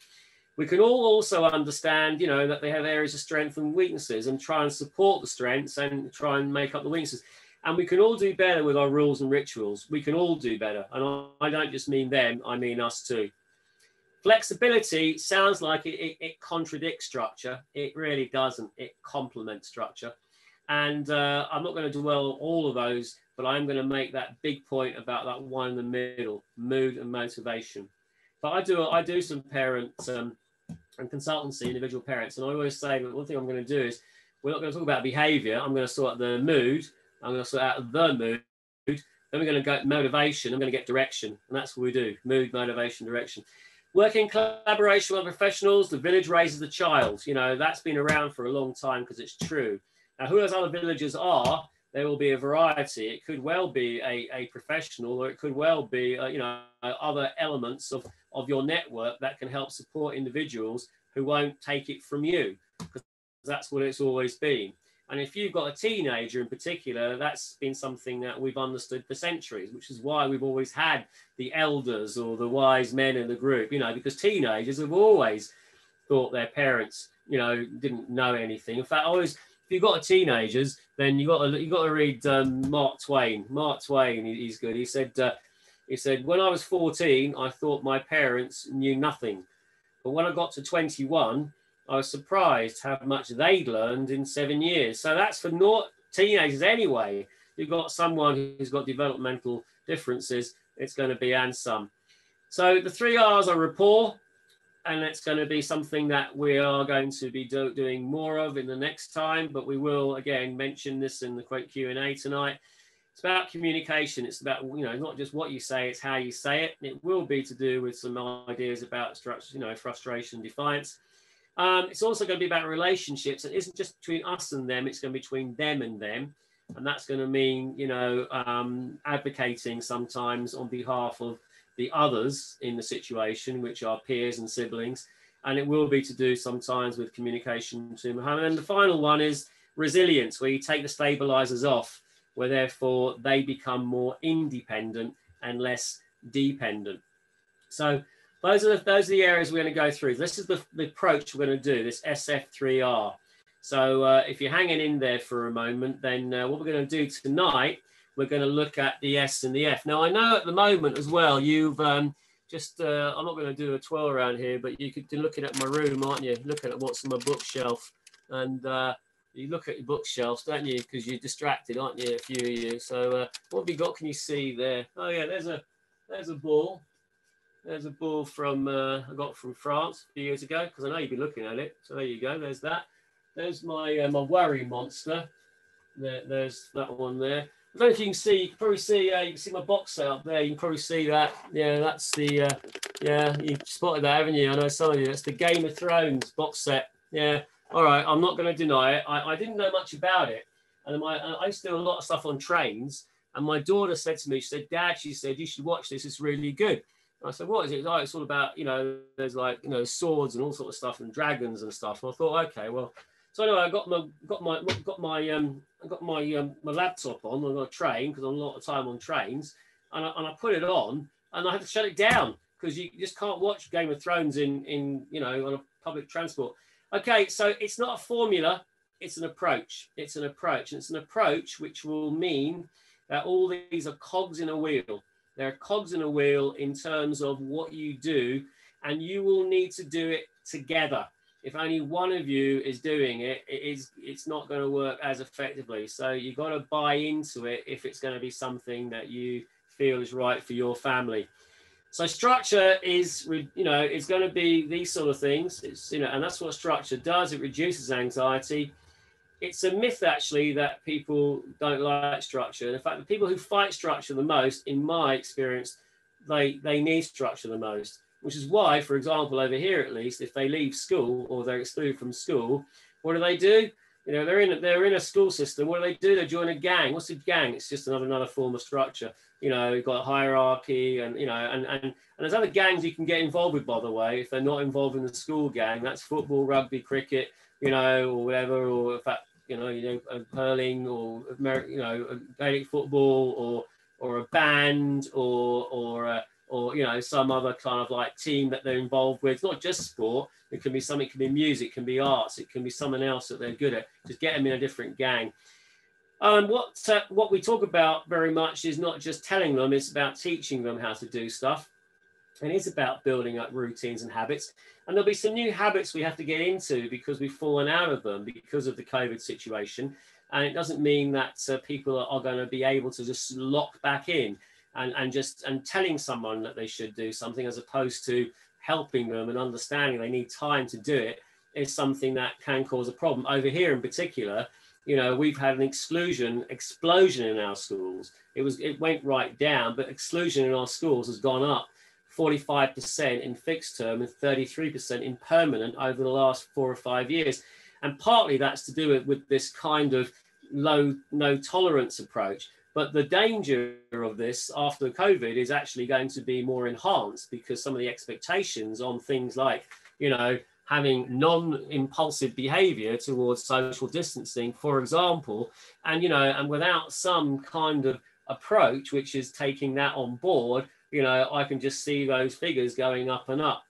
We can all also understand, you know, that they have areas of strength and weaknesses and try and support the strengths and try and make up the weaknesses. And we can all do better with our rules and rituals. We can all do better. And I don't just mean them, I mean us too. Flexibility sounds like it, it, it contradicts structure. It really doesn't. It complements structure. And uh, I'm not going to dwell on all of those, but I'm going to make that big point about that one in the middle, mood and motivation. But I do I do some parent um, and consultancy, individual parents, and I always say that one thing I'm going to do is we're not going to talk about behaviour. I'm going to sort out the mood. I'm going to sort out the mood. Then we're going to go motivation. I'm going to get direction, and that's what we do: mood, motivation, direction. Working in collaboration with professionals, the village raises the child. You know, that's been around for a long time because it's true. Now, who those other villagers are, there will be a variety. It could well be a, a professional, or it could well be, uh, you know, other elements of, of your network that can help support individuals who won't take it from you, because that's what it's always been. And if you've got a teenager in particular, that's been something that we've understood for centuries, which is why we've always had the elders or the wise men in the group, you know, because teenagers have always thought their parents, you know, didn't know anything. In fact, always, if you've got a teenagers, then you got to you got to read um, Mark Twain. Mark Twain, he's good. He said, uh, he said, when I was 14, I thought my parents knew nothing, but when I got to 21, I was surprised how much they'd learned in seven years. So that's for not teenagers anyway. You've got someone who's got developmental differences, it's going to be and some. So the three R's are rapport, and it's going to be something that we are going to be do, doing more of in the next time. But we will again mention this in the quote Q and A tonight. It's about communication. It's about you know not just what you say, it's how you say it. It will be to do with some ideas about structure, you know, frustration, defiance. Um, it's also going to be about relationships. It isn't just between us and them, it's going to be between them and them. And that's going to mean, you know, um, advocating sometimes on behalf of the others in the situation, which are peers and siblings. And it will be to do sometimes with communication to Muhammad. And the final one is resilience, where you take the stabilizers off, where therefore they become more independent and less dependent. So those are the, those are the areas we're going to go through. This is the, the approach we're going to do, this SF3R. So uh, if you're hanging in there for a moment, then uh, what we're going to do tonight, we're going to look at the S and the F. Now, I know at the moment as well, you've um, just, uh, I'm not going to do a twirl around here, but you could be looking at my room, aren't you? Looking at what's on my bookshelf. And uh, you look at your bookshelves, don't you? Because you're distracted, aren't you? A few of you. So uh, what have you got? Can you see there? Oh yeah, there's a there's a ball. There's a ball from uh, I got from France a few years ago because I know you've been looking at it. So there you go. There's that. There's my uh, my worry monster. There, there's that one there. I don't know if you can see. You can probably see. Uh, you can see my box set up there. You can probably see that. Yeah, that's the. Uh, yeah, you spotted that, haven't you? I know some of you. That's the Game of Thrones box set. Yeah. All right. I'm not going to deny it. I, I didn't know much about it, and my, I used to do a lot of stuff on trains And my daughter said to me, she said, Dad, she said, you should watch this. It's really good. I said, what is it? Oh, it's all about, you know, there's like, you know, swords and all sort of stuff and dragons and stuff. And I thought, okay, well, so anyway, I got my got my got my um I got my um my laptop on i on a train because I'm a lot of time on trains, and I, and I put it on and I had to shut it down because you just can't watch Game of Thrones in in you know on a public transport. Okay, so it's not a formula, it's an approach. It's an approach, and it's an approach which will mean that all these are cogs in a wheel. There are cogs in a wheel in terms of what you do, and you will need to do it together if only one of you is doing it, it is it's not going to work as effectively. So you've got to buy into it if it's going to be something that you feel is right for your family. So structure is, you know, it's going to be these sort of things. It's, you know, and that's what structure does. It reduces anxiety. It's a myth actually that people don't like structure. In fact, the people who fight structure the most, in my experience, they they need structure the most which is why, for example, over here at least, if they leave school or they're excluded from school, what do they do? You know, they're in a, they're in a school system. What do they do? They join a gang. What's a gang? It's just another another form of structure. You know, you've got a hierarchy, and you know, and and and there's other gangs you can get involved with. By the way, if they're not involved in the school gang, that's football, rugby, cricket, you know, or whatever, or in fact, you know, you know, hurling or you know, Gaelic football, or or a band, or or a or you know some other kind of like team that they're involved with. Not just sport. It can be something. It can be music. It can be arts. It can be someone else that they're good at. Just get them in a different gang. Um, what uh, what we talk about very much is not just telling them. It's about teaching them how to do stuff, and it's about building up routines and habits. And there'll be some new habits we have to get into because we've fallen out of them because of the COVID situation. And it doesn't mean that uh, people are, are going to be able to just lock back in and, and just and telling someone that they should do something as opposed to helping them and understanding they need time to do it is something that can cause a problem over here in particular you know we've had an exclusion explosion in our schools it was it went right down but exclusion in our schools has gone up 45% in fixed term and 33% in permanent over the last four or five years. And partly that's to do with, with this kind of low no tolerance approach. But the danger of this after COVID is actually going to be more enhanced because some of the expectations on things like, you know, having non-impulsive behavior towards social distancing, for example, and you know, and without some kind of approach which is taking that on board, you know, I can just see those figures going up and up.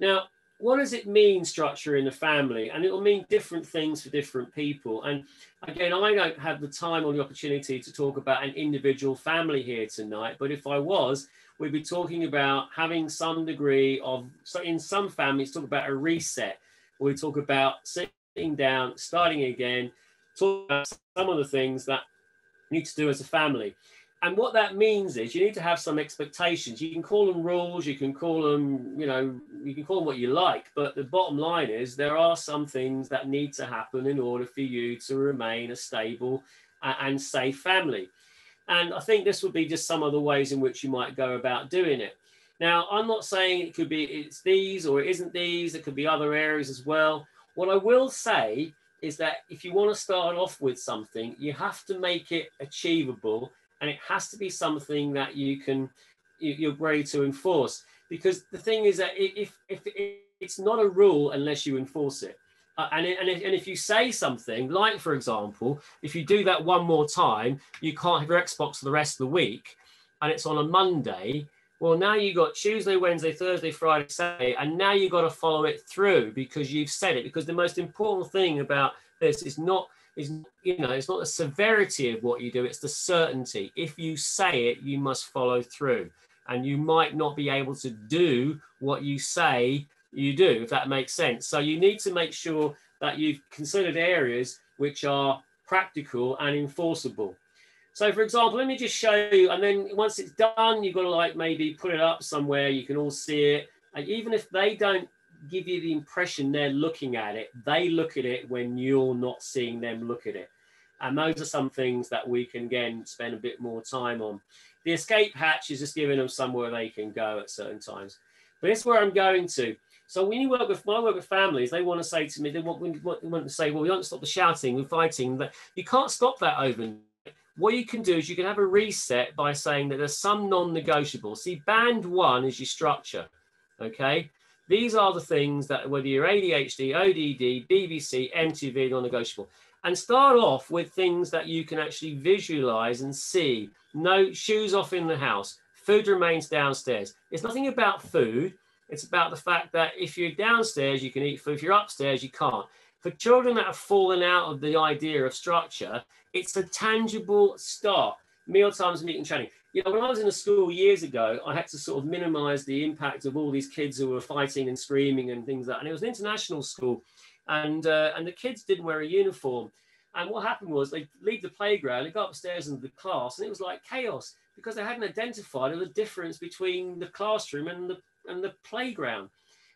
Now, what does it mean structure in the family? And it will mean different things for different people. And again i don't have the time or the opportunity to talk about an individual family here tonight but if i was we'd be talking about having some degree of so in some families talk about a reset. We talk about sitting down starting again talk about some of the things that need to do as a family and what that means is you need to have some expectations. You can call them rules, you can call them, you know, you can call them what you like, but the bottom line is there are some things that need to happen in order for you to remain a stable and safe family. And I think this would be just some of the ways in which you might go about doing it. Now, I'm not saying it could be it's these or it isn't these, it could be other areas as well. What I will say is that if you want to start off with something, you have to make it achievable and it has to be something that you can you're ready to enforce. Because the thing is that if if it's not a rule unless you enforce it. Uh, and, and, if, and if you say something like for example if you do that one more time you can't have your xbox for the rest of the week and it's on a monday well now you've got tuesday wednesday thursday friday saturday and now you've got to follow it through because you've said it. Because the most important thing about this is not is you know it's not the severity of what you do it's the certainty. If you say it you must follow through and you might not be able to do what you say you do if that makes sense. So you need to make sure that you've considered areas which are practical and enforceable. So for example let me just show you and then once it's done you've got to like maybe put it up somewhere. You can all see it. And even if they don't give you the impression they're looking at it. They look at it when you're not seeing them look at it. And those are some things that we can again spend a bit more time on. The escape hatch is just giving them somewhere they can go at certain times. But it's where I'm going to. So when you work with I work with families, they want to say to me, they want, they want to say, well, we don't stop the shouting, we're fighting. But you can't stop that overnight. what you can do is you can have a reset by saying that there's some non-negotiable. See, band one is your structure, okay? These are the things that whether you're ADHD, ODD, BBC, MTV, non-negotiable. And start off with things that you can actually visualize and see. No shoes off in the house. Food remains downstairs. It's nothing about food. It's about the fact that if you're downstairs, you can eat food. If you're upstairs, you can't. For children that have fallen out of the idea of structure, it's a tangible start. Meal times, meeting, chatting. You know, when I was in a school years ago, I had to sort of minimize the impact of all these kids who were fighting and screaming and things like that. And it was an international school, and uh, and the kids didn't wear a uniform. And what happened was they leave the playground, they go upstairs into the class, and it was like chaos because they hadn't identified the difference between the classroom and the and the playground.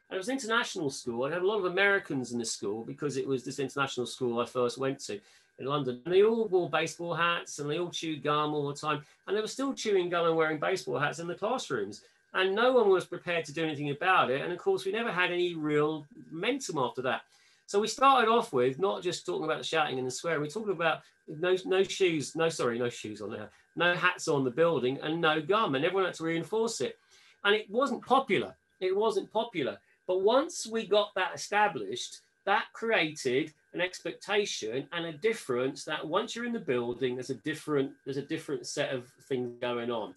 And it was an international school. I had a lot of Americans in the school because it was this international school I first went to in London. And they all wore baseball hats and they all chewed gum all the time. And they were still chewing gum and wearing baseball hats in the classrooms. And no one was prepared to do anything about it. And of course, we never had any real momentum after that. So we started off with not just talking about the shouting and the swearing, we talked about no, no shoes, no, sorry, no shoes on there, no hats on the building and no gum. And everyone had to reinforce it. And it wasn't popular. It wasn't popular. But once we got that established, that created an expectation and a difference that once you're in the building, there's a different there's a different set of things going on.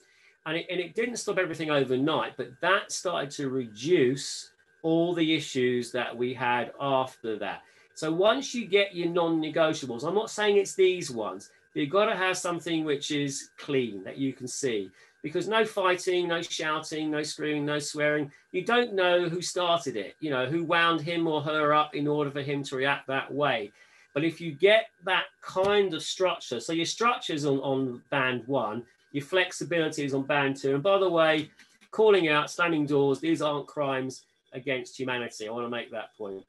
And it, and it didn't stop everything overnight, but that started to reduce all the issues that we had after that. So once you get your non-negotiables, I'm not saying it's these ones, you've got to have something which is clean that you can see because no fighting, no shouting, no screaming, no swearing. You don't know who started it, you know, who wound him or her up in order for him to react that way. But if you get that kind of structure, so your structures on, on band one, your flexibility is on band two. And by the way, calling out, slamming doors, these aren't crimes against humanity. I want to make that point.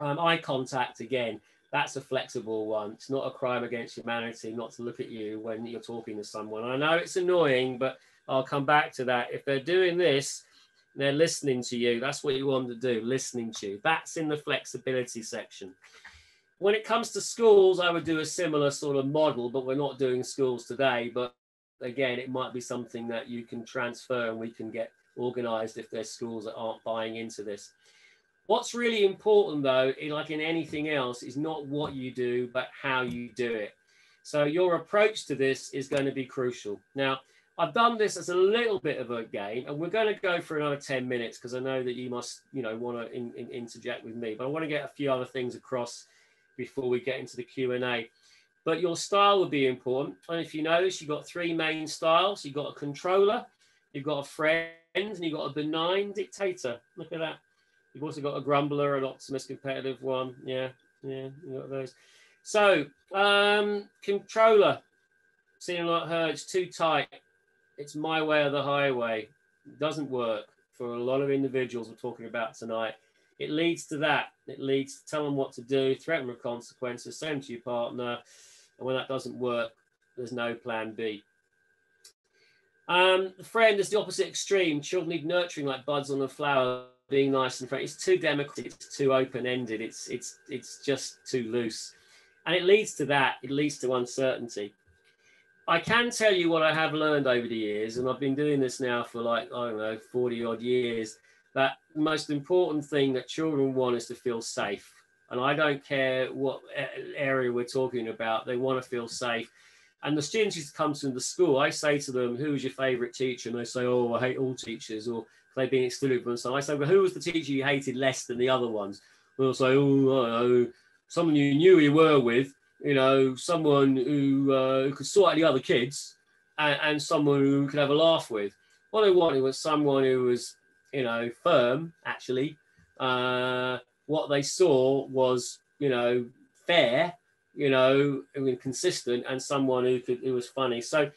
Um, eye contact, again, that's a flexible one. It's not a crime against humanity not to look at you when you're talking to someone. I know it's annoying, but I'll come back to that. If they're doing this, they're listening to you. That's what you want to do, listening to you. That's in the flexibility section. When it comes to schools, I would do a similar sort of model, but we're not doing schools today. But again, it might be something that you can transfer and we can get organized if there's schools that aren't buying into this. What's really important though, like in anything else, is not what you do, but how you do it. So your approach to this is going to be crucial. Now, I've done this as a little bit of a game, and we're going to go for another 10 minutes because I know that you must, you know, want to in, in, interject with me, but I want to get a few other things across before we get into the Q&A. But your style would be important. And if you notice, you've got three main styles. You've got a controller, you've got a friend, and you've got a benign dictator. Look at that. You've also got a grumbler, an optimist competitive one. Yeah, yeah, you got those. So, um, controller, seeing like her, it's too tight. It's my way or the highway. It doesn't work for a lot of individuals we're talking about tonight. It leads to that. It leads to tell them what to do, threaten with consequences, send to your partner. And when that doesn't work, there's no plan B. Um, the friend is the opposite extreme. Children need nurturing like buds on a flower being nice and friendly. It's too democratic. It's too open-ended. It's it's it's just too loose, and it leads to that. It leads to uncertainty. I can tell you what I have learned over the years, and I've been doing this now for like I don't know, forty odd years. That the most important thing that children want is to feel safe, and I don't care what area we're talking about. They want to feel safe. And the students who come to the school. I say to them, "Who is your favourite teacher?" And they say, "Oh, I hate all teachers," or they've been excluded from say, well, who was the teacher you hated less than the other ones? They'll say, oh, someone you knew you were with, you know, someone who, uh, who could sort out the other kids and, and, someone who could have a laugh with. What I wanted was someone who was, you know, firm, actually. Uh, what they saw was, you know, fair, you know, consistent and someone who could, who was funny. So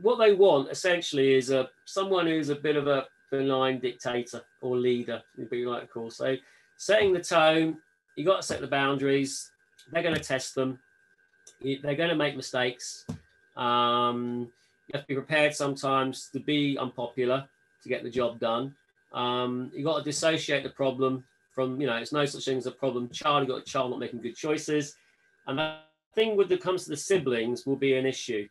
what they want essentially is a someone who's a bit of a benign dictator or leader, you'd be like to call. So setting the tone, you've got to set the boundaries. They're going to test them. They're going to make mistakes. Um, you have to be prepared sometimes to be unpopular to get the job done. Um, you got to dissociate the problem from, you know, it's no such thing as a problem child. You've got a child not making good choices, and that thing with the comes to the siblings will be an issue.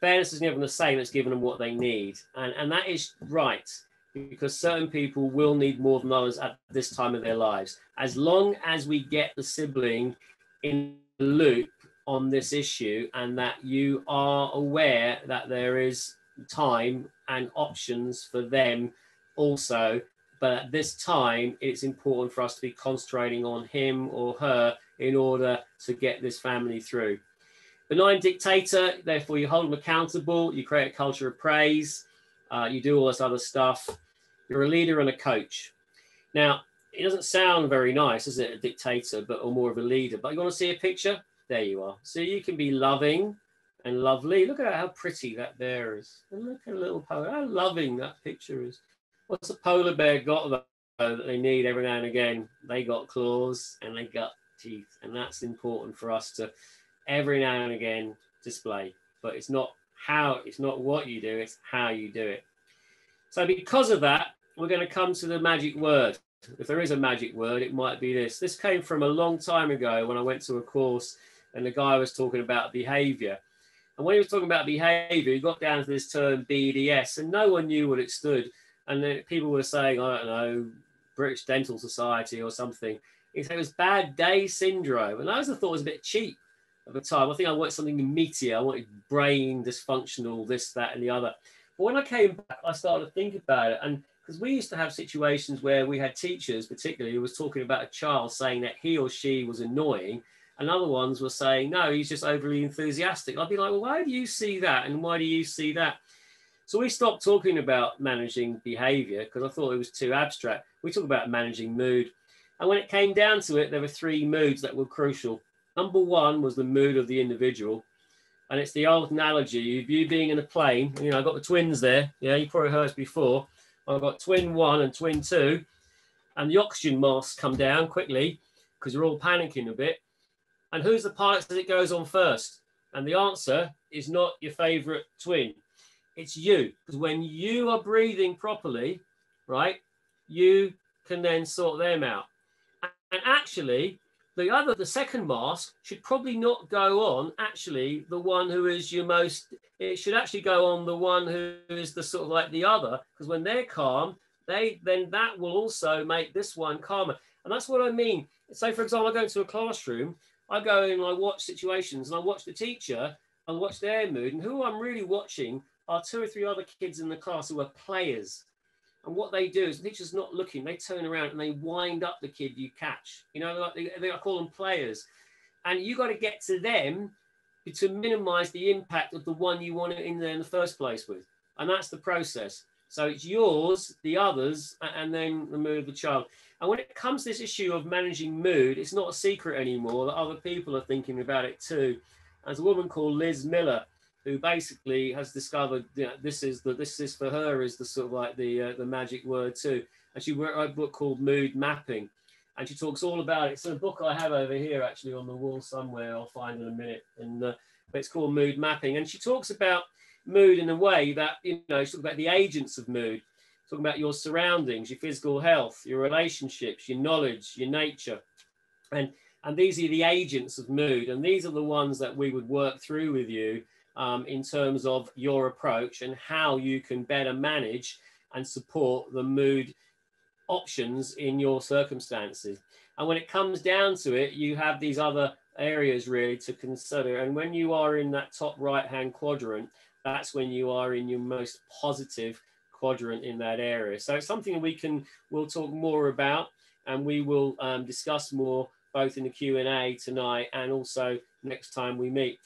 fairness is never the same. It's given them what they need, and and that is right because certain people will need more than others at this time of their lives. As long as we get the sibling in the loop on this issue and that you are aware that there is time and options for them also. But at this time, it's important for us to be concentrating on him or her in order to get this family through. Benign dictator, therefore, you hold them accountable, you create a culture of praise, uh, you do all this other stuff. You're a leader and a coach. Now, it doesn't sound very nice, is it? A dictator, but or more of a leader. But you want to see a picture? There you are. So you can be loving and lovely. Look at how pretty that bear is. And look at a little polar. How loving that picture is. What's a polar bear got though that they need every now and again? They got claws and they got teeth, and that's important for us to every now and again display. But it's not how, it's not what you do, it's how you do it. So because of that, we're going to come to the magic word. If there is a magic word, it might be this. This came from a long time ago when I went to a course and the guy was talking about behavior. And when he was talking about behavior, he got down to this term BDS, and no one knew what it stood. And then people were saying, I don't know, British Dental Society or something. He said it was bad day syndrome. And I always thought it was a bit cheap at the time. I think I wanted something meatier. I wanted brain dysfunctional, this, that, and the other. But when I came back, I started to think about it. And because we used to have situations where we had teachers, particularly, who was talking about a child saying that he or she was annoying and other ones were saying, no, he's just overly enthusiastic. I'd be like, well, why do you see that? And why do you see that? So we stopped talking about managing behavior because I thought it was too abstract. We talk about managing mood. And when it came down to it, there were three moods that were crucial. Number one was the mood of the individual. And it's the old analogy of you being in a plane. You know, I've got the twins there. Yeah, you probably heard before. I've got twin one and twin two. And the oxygen masks come down quickly because you're all panicking a bit. And who's the pilot that it goes on first? And the answer is not your favorite twin. It's you. Because when you are breathing properly, right, you can then sort them out. And actually, the other, the second mask should probably not go on actually the one who is your most, it should actually go on the one who is the sort of like the other, because when they're calm, they then that will also make this one calmer. And that's what I mean. So, for example, I go into a classroom I go in and I watch situations and I watch the teacher and watch their mood. And who I'm really watching are two or three other kids in the class who are players. And what they do is the teacher's not looking, they turn around and they wind up the kid you catch. You know, like they, they call them players. And you got to get to them to minimize the impact of the one you want in there in the first place with. And that's the process. So it's yours, the others, and then the mood of the child. And when it comes to this issue of managing mood, it's not a secret anymore that other people are thinking about it too. There's a woman called Liz Miller who basically has discovered you know, this is the this is for her is the sort of like the uh, the magic word too. And she wrote a book called Mood Mapping, and she talks all about it. It's a book I have over here actually on the wall somewhere. I'll find in a minute. And uh, it's called Mood Mapping, and she talks about mood in a way that you know she talks about the agents of mood talking about your surroundings, your physical health, your relationships, your knowledge, your nature. And, and these are the agents of mood. And these are the ones that we would work through with you um, in terms of your approach and how you can better manage and support the mood options in your circumstances. And when it comes down to it, you have these other areas really to consider. And when you are in that top right hand quadrant, that's when you are in your most positive quadrant in that area. So it's something we can, we'll talk more about and we will um, discuss more both in the Q&A tonight and also next time we meet.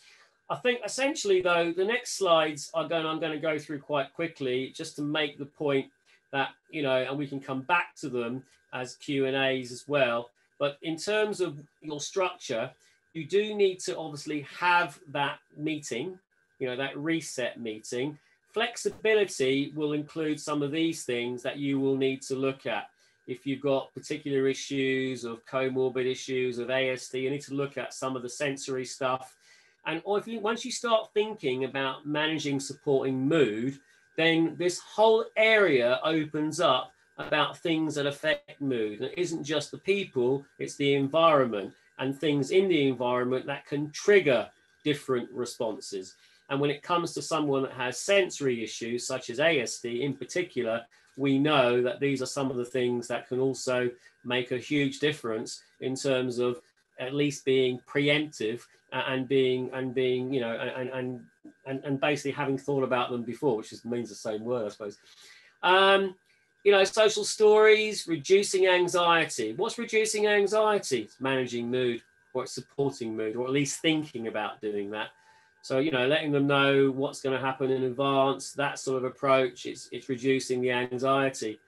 I think essentially though, the next slides are going, I'm going to go through quite quickly just to make the point that, you know, and we can come back to them as Q&As as well. But in terms of your structure, you do need to obviously have that meeting, you know, that reset meeting Flexibility will include some of these things that you will need to look at. If you've got particular issues of comorbid issues of ASD, you need to look at some of the sensory stuff. And if you, once you start thinking about managing supporting mood, then this whole area opens up about things that affect mood. And it isn't just the people, it's the environment and things in the environment that can trigger different responses. And when it comes to someone that has sensory issues, such as ASD in particular, we know that these are some of the things that can also make a huge difference in terms of at least being preemptive and being and being you know and and and, and basically having thought about them before which just means the same word i suppose. Um, you know social stories reducing anxiety. What's reducing anxiety? It's managing mood or supporting mood or at least thinking about doing that. So you know letting them know what's going to happen in advance that sort of approach it's it's reducing the anxiety.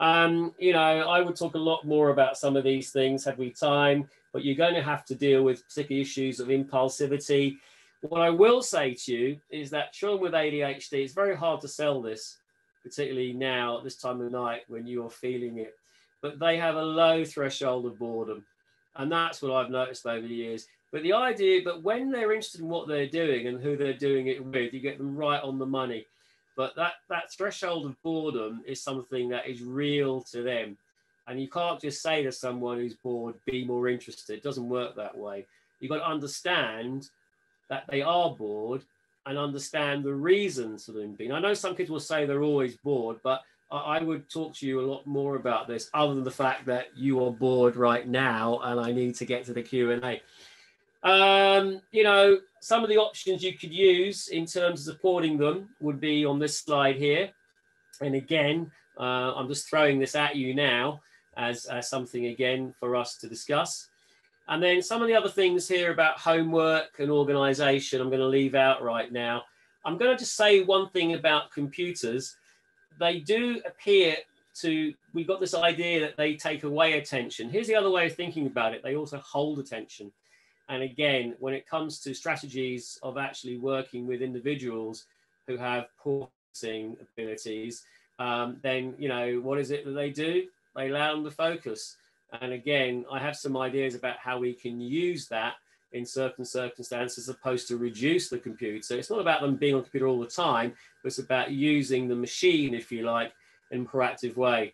Um, you know i would talk a lot more about some of these things. Had we time but you're going to have to deal with particular issues of impulsivity. What I will say to you is that children with ADHD, it's very hard to sell this, particularly now at this time of night when you're feeling it. But they have a low threshold of boredom. And that's what I've noticed over the years. But the idea, but when they're interested in what they're doing and who they're doing it with, you get them right on the money. But that, that threshold of boredom is something that is real to them. And you can't just say to someone who's bored, be more interested. It doesn't work that way. You've got to understand that they are bored and understand the reasons for them being. I know some kids will say they're always bored, but I would talk to you a lot more about this, other than the fact that you are bored right now, and I need to get to the Q and A. Um, you know, some of the options you could use in terms of supporting them would be on this slide here. And again, uh, I'm just throwing this at you now as, something again for us to discuss. And then some of the other things here about homework and organization, I'm going to leave out right now. I'm going to just say one thing about computers. They do appear to, we've got this idea that they take away attention. Here's the other way of thinking about it they also hold attention. And again, when it comes to strategies of actually working with individuals who have poor abilities, um, then, you know, what is it that they do? They allow them to focus. And again, I have some ideas about how we can use that in certain circumstances as opposed to reduce the computer. So It's not about them being on the computer all the time, but it's about using the machine, if you like, in a proactive way.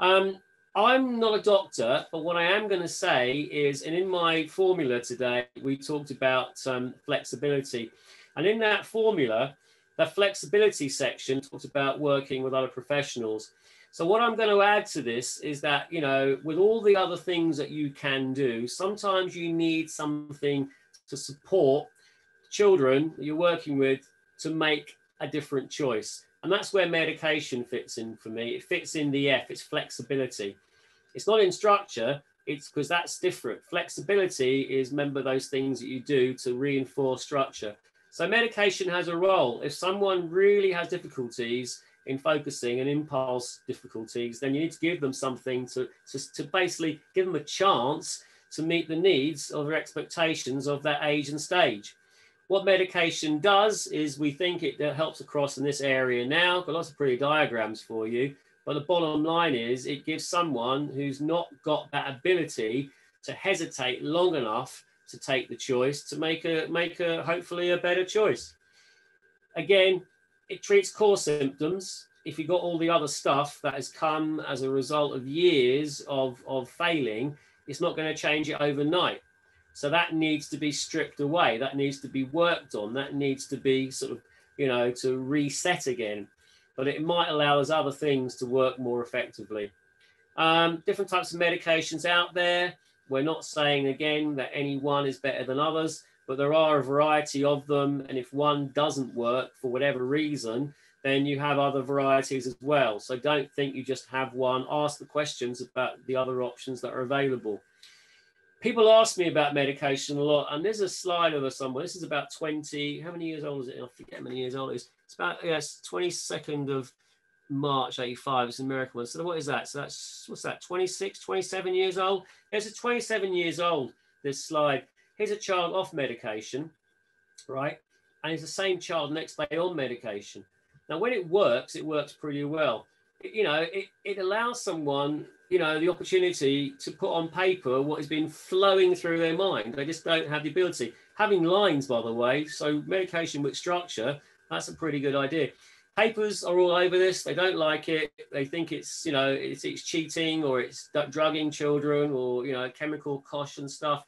Um, I'm not a doctor, but what I am going to say is, and in my formula today, we talked about um, flexibility. And in that formula, the flexibility section talks about working with other professionals. So what I'm going to add to this is that, you know, with all the other things that you can do, sometimes you need something to support children that you're working with to make a different choice. And that's where medication fits in for me. It fits in the F, it's flexibility. It's not in structure, it's because that's different. Flexibility is remember those things that you do to reinforce structure. So medication has a role. If someone really has difficulties in focusing and impulse difficulties, then you need to give them something to, to, to basically give them a chance to meet the needs or their expectations of that age and stage. What medication does is we think it helps across in this area now. Got lots of pretty diagrams for you. But the bottom line is it gives someone who's not got that ability to hesitate long enough to take the choice to make a make a hopefully a better choice. Again, it treats core symptoms. If you've got all the other stuff that has come as a result of years of, of failing, it's not going to change it overnight. So that needs to be stripped away. That needs to be worked on. That needs to be sort of, you know, to reset again. But it might allow those other things to work more effectively. Um, different types of medications out there. We're not saying again that any one is better than others but there are a variety of them. And if one doesn't work for whatever reason, then you have other varieties as well. So don't think you just have one. Ask the questions about the other options that are available. People ask me about medication a lot, and there's a slide of us somewhere. This is about 20, how many years old is it? I forget how many years old it is. It's about, yes, 22nd of March 85. It's an American one. So what is that? So that's, what's that, 26, 27 years old? It's a 27 years old, this slide here's a child off medication, right? And it's the same child next day on medication. Now, when it works, it works pretty well. It, you know, it, it allows someone, you know, the opportunity to put on paper what has been flowing through their mind. They just don't have the ability. Having lines, by the way, so medication with structure, that's a pretty good idea. Papers are all over this. They don't like it. They think it's, you know, it's, it's cheating or it's drugging children or, you know, chemical cosh and stuff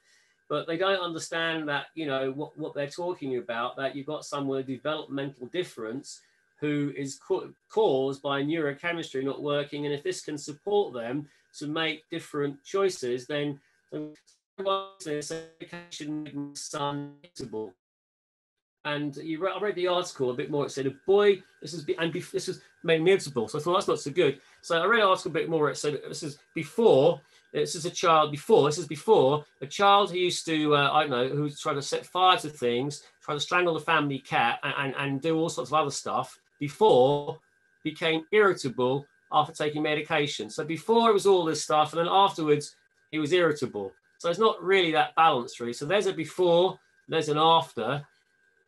but they don't understand that you know what, what they're talking about that you've got someone with developmental difference who is caused by neurochemistry not working and if this can support them to make different choices then and you I read the article a bit more. It said, "A boy, this is and this was made miserable." So I thought that's not so good. So I read the article a bit more. It said this is before this is a child before. This is before a child who used to, uh, I don't know, who trying to set fire to things, trying to strangle the family cat, and, and, and do all sorts of other stuff. Before became irritable after taking medication. So before it was all this stuff, and then afterwards he was irritable. So it's not really that balanced, really. So there's a before, there's an after.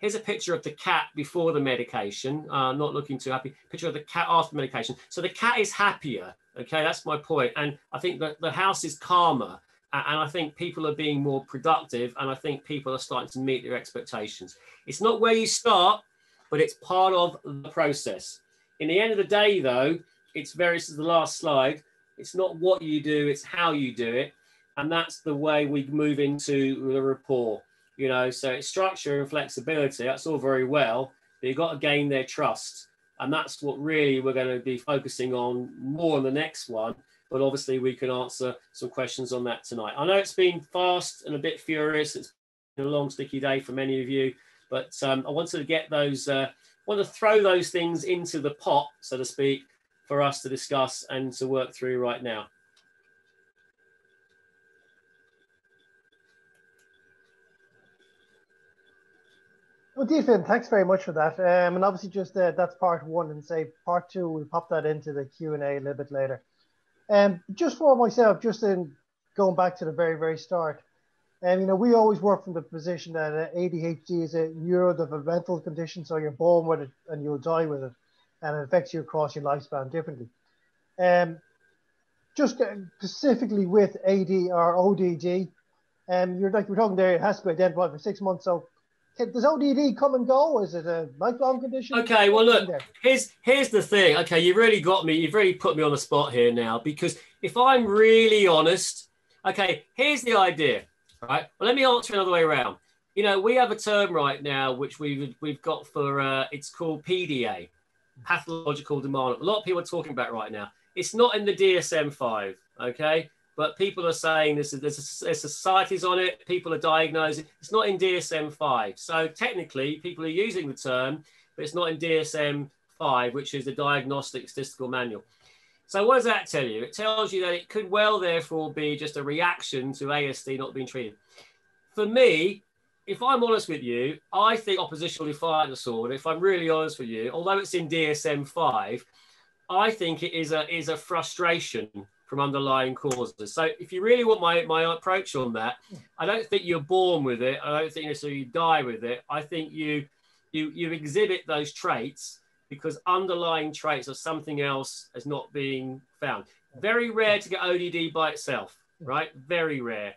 Here's a picture of the cat before the medication, uh, not looking too happy. Picture of the cat after medication. So the cat is happier. Okay, that's my point. And I think that the house is calmer. And I think people are being more productive. And I think people are starting to meet their expectations. It's not where you start, but it's part of the process. In the end of the day, though, it's very, this is the last slide. It's not what you do, it's how you do it. And that's the way we move into the rapport. You know, so it's structure and flexibility. That's all very well, but you've got to gain their trust. And that's what really we're going to be focusing on more in the next one. But obviously, we can answer some questions on that tonight. I know it's been fast and a bit furious. It's been a long, sticky day for many of you. But um, I wanted to get those, uh, want to throw those things into the pot, so to speak, for us to discuss and to work through right now. Well, Deepin, thanks very much for that. Um, and obviously, just uh, that's part one, and say part two, we'll pop that into the Q and A a little bit later. Um, just for myself, just in going back to the very, very start, and um, you know, we always work from the position that uh, ADHD is a neurodevelopmental condition, so you're born with it and you'll die with it, and it affects you across your lifespan differently. Um, just uh, specifically with AD or ODD, um, you're like we're talking there, it has to be identified for six months. So does ODD come and go? Is it a lifelong condition? Okay, well look, here's here's the thing. Okay, you've really got me. You've really put me on the spot here now because if I'm really honest, okay, here's the idea. Right. Well, let me answer another way around. You know, we have a term right now which we've we've got for uh, it's called PDA, pathological demand. A lot of people are talking about right now. It's not in the DSM five. Okay, but people are saying this is there's, there's societies on it. People are diagnosing. It's not in DSM five. So technically, people are using the term, but it's not in DSM five, which is the Diagnostic Statistical Manual. So what does that tell you? It tells you that it could well therefore be just a reaction to ASD not being treated. For me, if I'm honest with you, I think oppositional defiant disorder, if I'm really honest with you, although it's in DSM 5, I think it is a is a frustration from underlying causes. So if you really want my, my approach on that, I don't think you're born with it. I don't think necessarily you die with it. I think you you you exhibit those traits because underlying traits of something else is not being found. Very rare to get ODD by itself, right? Very rare.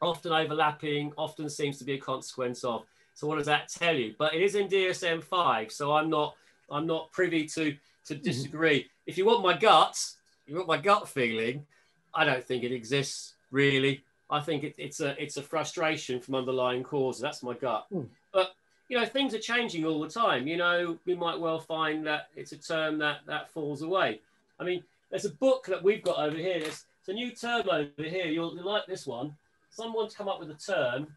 Often overlapping, often seems to be a consequence of. So what does that tell you? But it is in DSM five, so I'm not I'm not privy to to mm-hmm. disagree. If you want my guts, you want my gut feeling, I don't think it exists really. I think it, it's a it's a frustration from underlying causes. That's my gut. Mm. But you know, things are changing all the time. You know, we might well find that it's a term that that falls away. I mean, there's a book that we've got over here. There's, it's a new term over here. You'll, you'll like this one. Someone's come up with a term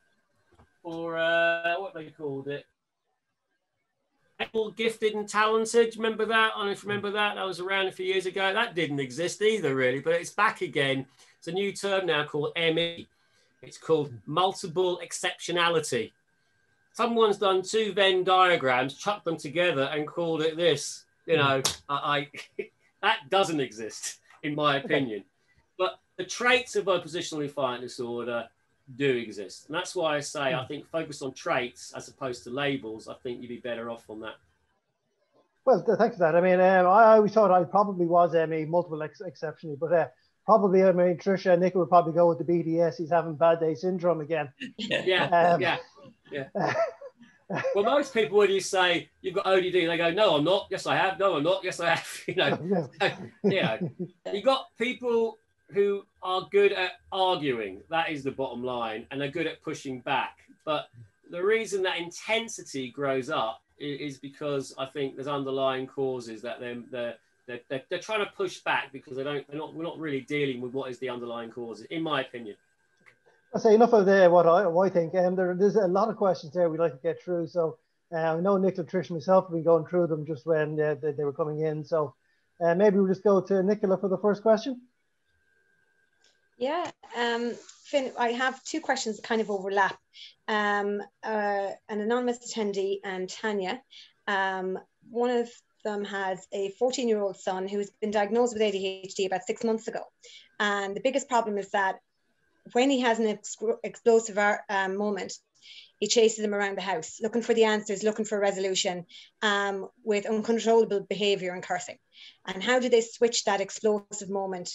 for uh, what they called it gifted and talented. Do you Remember that? I don't remember that. That was around a few years ago. That didn't exist either, really, but it's back again. It's a new term now called ME. It's called multiple exceptionality. Someone's done two Venn diagrams, chucked them together, and called it this. You know, I, I that doesn't exist, in my opinion. But the traits of oppositional defiant disorder do exist. And that's why I say I hmm. think focus on traits as opposed to labels. I think you'd be better off on that. Well, thanks for that. I mean, um, I always thought I probably was um, a multiple ex- exceptionally, but uh, probably, I mean, Trisha and Nick would probably go with the BDS. He's having bad day syndrome again. Yeah, um, yeah, yeah. well, most people, when you say you've got ODD, they go, "No, I'm not. Yes, I have. No, I'm not. Yes, I have." You know, yeah. You got people who are good at arguing. That is the bottom line, and are good at pushing back. But the reason that intensity grows up is because I think there's underlying causes that they're, they're they're, they're, they're, trying to push back because they don't they're not we're not really dealing with what is the underlying causes in my opinion i say enough of the, what I, what I think um, there, there's a lot of questions there we'd like to get through so uh, I know Nicola Trish myself have been going through them just when uh, they, they, were coming in so uh, maybe we'll just go to Nicola for the first question yeah um, Finn, I have two questions that kind of overlap. Um, uh, an anonymous attendee and Tanya. Um, one of them has a 14 year old son who's been diagnosed with ADHD about six months ago. And the biggest problem is that when he has an ex- explosive um, moment, he chases them around the house, looking for the answers, looking for resolution um, with uncontrollable behavior and cursing. And how do they switch that explosive moment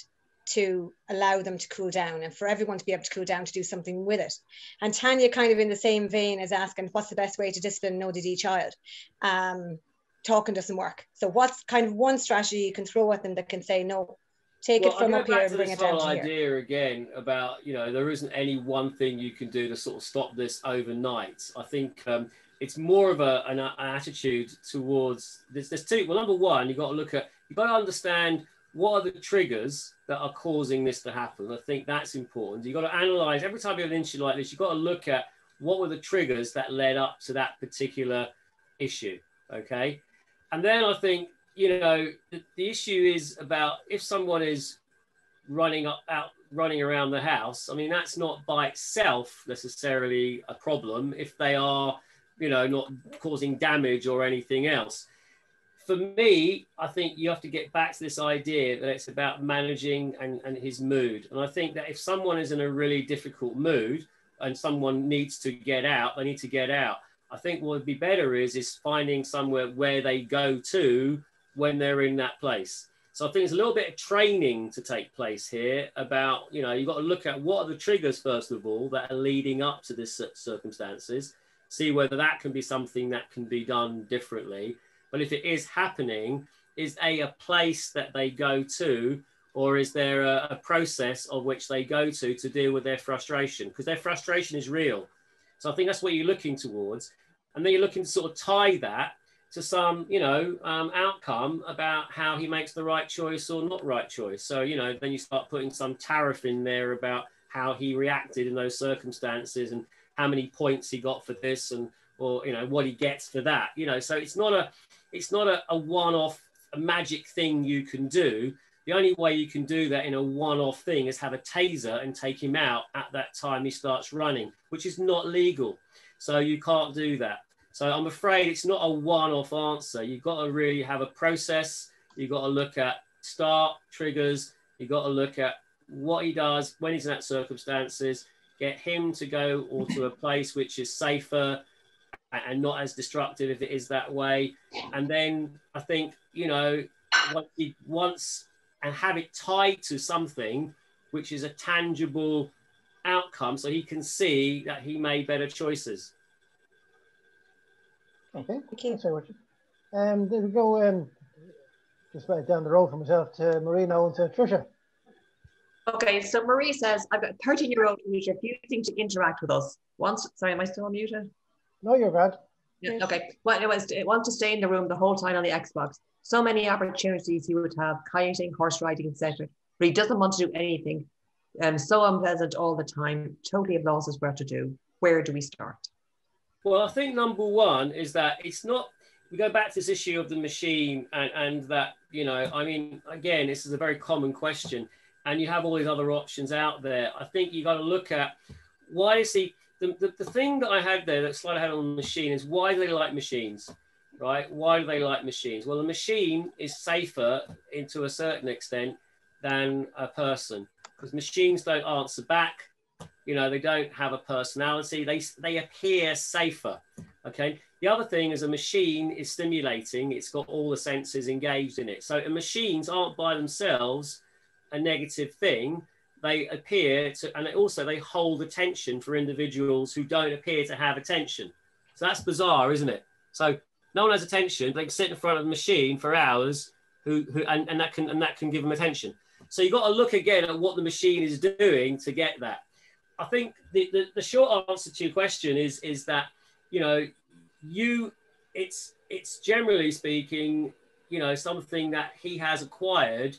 to allow them to cool down and for everyone to be able to cool down to do something with it. And Tanya, kind of in the same vein, is asking, what's the best way to discipline an ODD child? Um, talking doesn't work. So what's kind of one strategy you can throw at them that can say, no, take well, it from up here and bring it down to here. idea again about, you know, there isn't any one thing you can do to sort of stop this overnight. I think um, it's more of a, an, an attitude towards, there's, there's two, well, number one, you've got to look at, you've got to understand what are the triggers that are causing this to happen? I think that's important. You've got to analyze every time you have an issue like this, you've got to look at what were the triggers that led up to that particular issue. Okay. And then I think, you know, the, the issue is about if someone is running up out running around the house, I mean, that's not by itself necessarily a problem if they are, you know, not causing damage or anything else for me, I think you have to get back to this idea that it's about managing and, and his mood. And I think that if someone is in a really difficult mood and someone needs to get out, they need to get out. I think what would be better is is finding somewhere where they go to when they're in that place. So I think it's a little bit of training to take place here about, you know, you've got to look at what are the triggers, first of all, that are leading up to this circumstances, see whether that can be something that can be done differently but if it is happening, is A, a place that they go to, or is there a, a process of which they go to to deal with their frustration? Because their frustration is real. So I think that's what you're looking towards. And then you're looking to sort of tie that to some, you know, um, outcome about how he makes the right choice or not right choice. So, you know, then you start putting some tariff in there about how he reacted in those circumstances and how many points he got for this and or you know what he gets for that you know so it's not a it's not a, a one-off a magic thing you can do. The only way you can do that in a one-off thing is have a taser and take him out at that time he starts running which is not legal. So you can't do that. So i'm afraid it's not a one-off answer. You've got to really have a process. You've got to look at start triggers. You've got to look at what he does when he's in that circumstances get him to go or to a place which is safer and not as destructive if it is that way. And then I think, you know, once and have it tied to something which is a tangible outcome so he can see that he made better choices. Okay, thank you. Thanks very much. Um, there we go. Um, just right down the road from myself to Marina and to Trisha. Okay, so Marie says, I've got a 13 year old who's refusing to interact with us. Once, sorry, am I still muted? No, you're bad. Yeah, okay. Well, it was it wants to stay in the room the whole time on the Xbox. So many opportunities he would have, kiting, horse riding, etc. But he doesn't want to do anything. Um, so unpleasant all the time. Totally have lost his where to do. Where do we start? Well, I think number one is that it's not. We go back to this issue of the machine and, and that you know. I mean, again, this is a very common question, and you have all these other options out there. I think you've got to look at why is he the, the, the thing that I had there, that slide I had on the machine, is why do they like machines, right? Why do they like machines? Well, the machine is safer into a certain extent than a person because machines don't answer back. You know, they don't have a personality. They, they appear safer. Okay. The other thing is a machine is stimulating. It's got all the senses engaged in it. So machines aren't by themselves a negative thing they appear to, and also they hold attention for individuals who don't appear to have attention. So that's bizarre, isn't it? So no one has attention. They can sit in front of a machine for hours, who, who and, and that can and that can give them attention. So you've got to look again at what the machine is doing to get that. I think the, the, the short answer to your question is is that you know you it's it's generally speaking you know something that he has acquired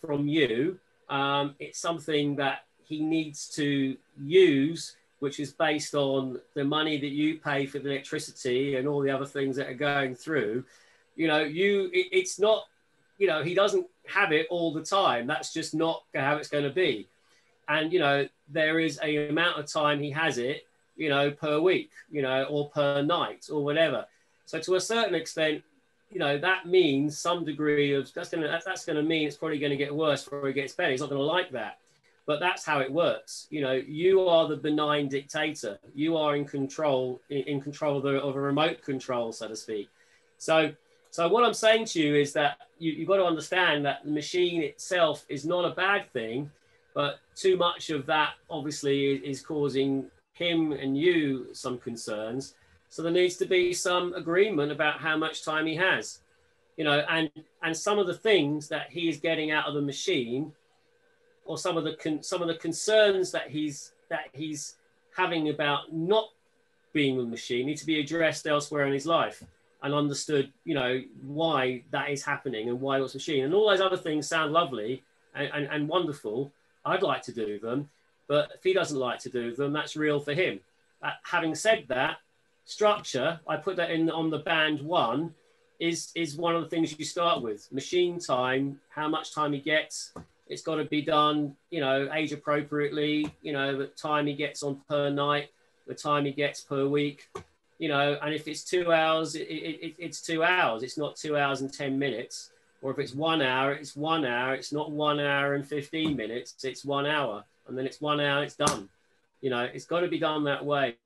from you. Um, it's something that he needs to use, which is based on the money that you pay for the electricity and all the other things that are going through. You know, you it, it's not you know he doesn't have it all the time. That's just not how it's going to be. And you know, there is a amount of time he has it, you know, per week, you know, or per night or whatever. So to a certain extent, you know, that means some degree of that's gonna that's, that's gonna mean it's probably gonna get worse before it gets better. He's not gonna like that. But that's how it works. You know, you are the benign dictator. You are in control, in, in control of, the, of a remote control, so to speak. So so what I'm saying to you is that you, you've got to understand that the machine itself is not a bad thing, but too much of that obviously is, is causing him and you some concerns. So there needs to be some agreement about how much time he has, you know, and and some of the things that he is getting out of the machine, or some of the con- some of the concerns that he's that he's having about not being the machine need to be addressed elsewhere in his life and understood, you know, why that is happening and why it's machine. And all those other things sound lovely and, and, and, wonderful. I'd like to do them, but if he doesn't like to do them, that's real for him. Uh, having said that, structure, I put that in on the band one, is is one of the things you start with. Machine time, how much time he gets. It's got to be done, you know, age appropriately. You know, the time he gets on per night, the time he gets per week you know, and if it's two hours, it, it, it's two hours. It's not two hours and 10 minutes. Or if it's one hour, it's one hour. It's not one hour and 15 minutes. It's one hour. And then it's one hour, it's done. You know, it's got to be done that way.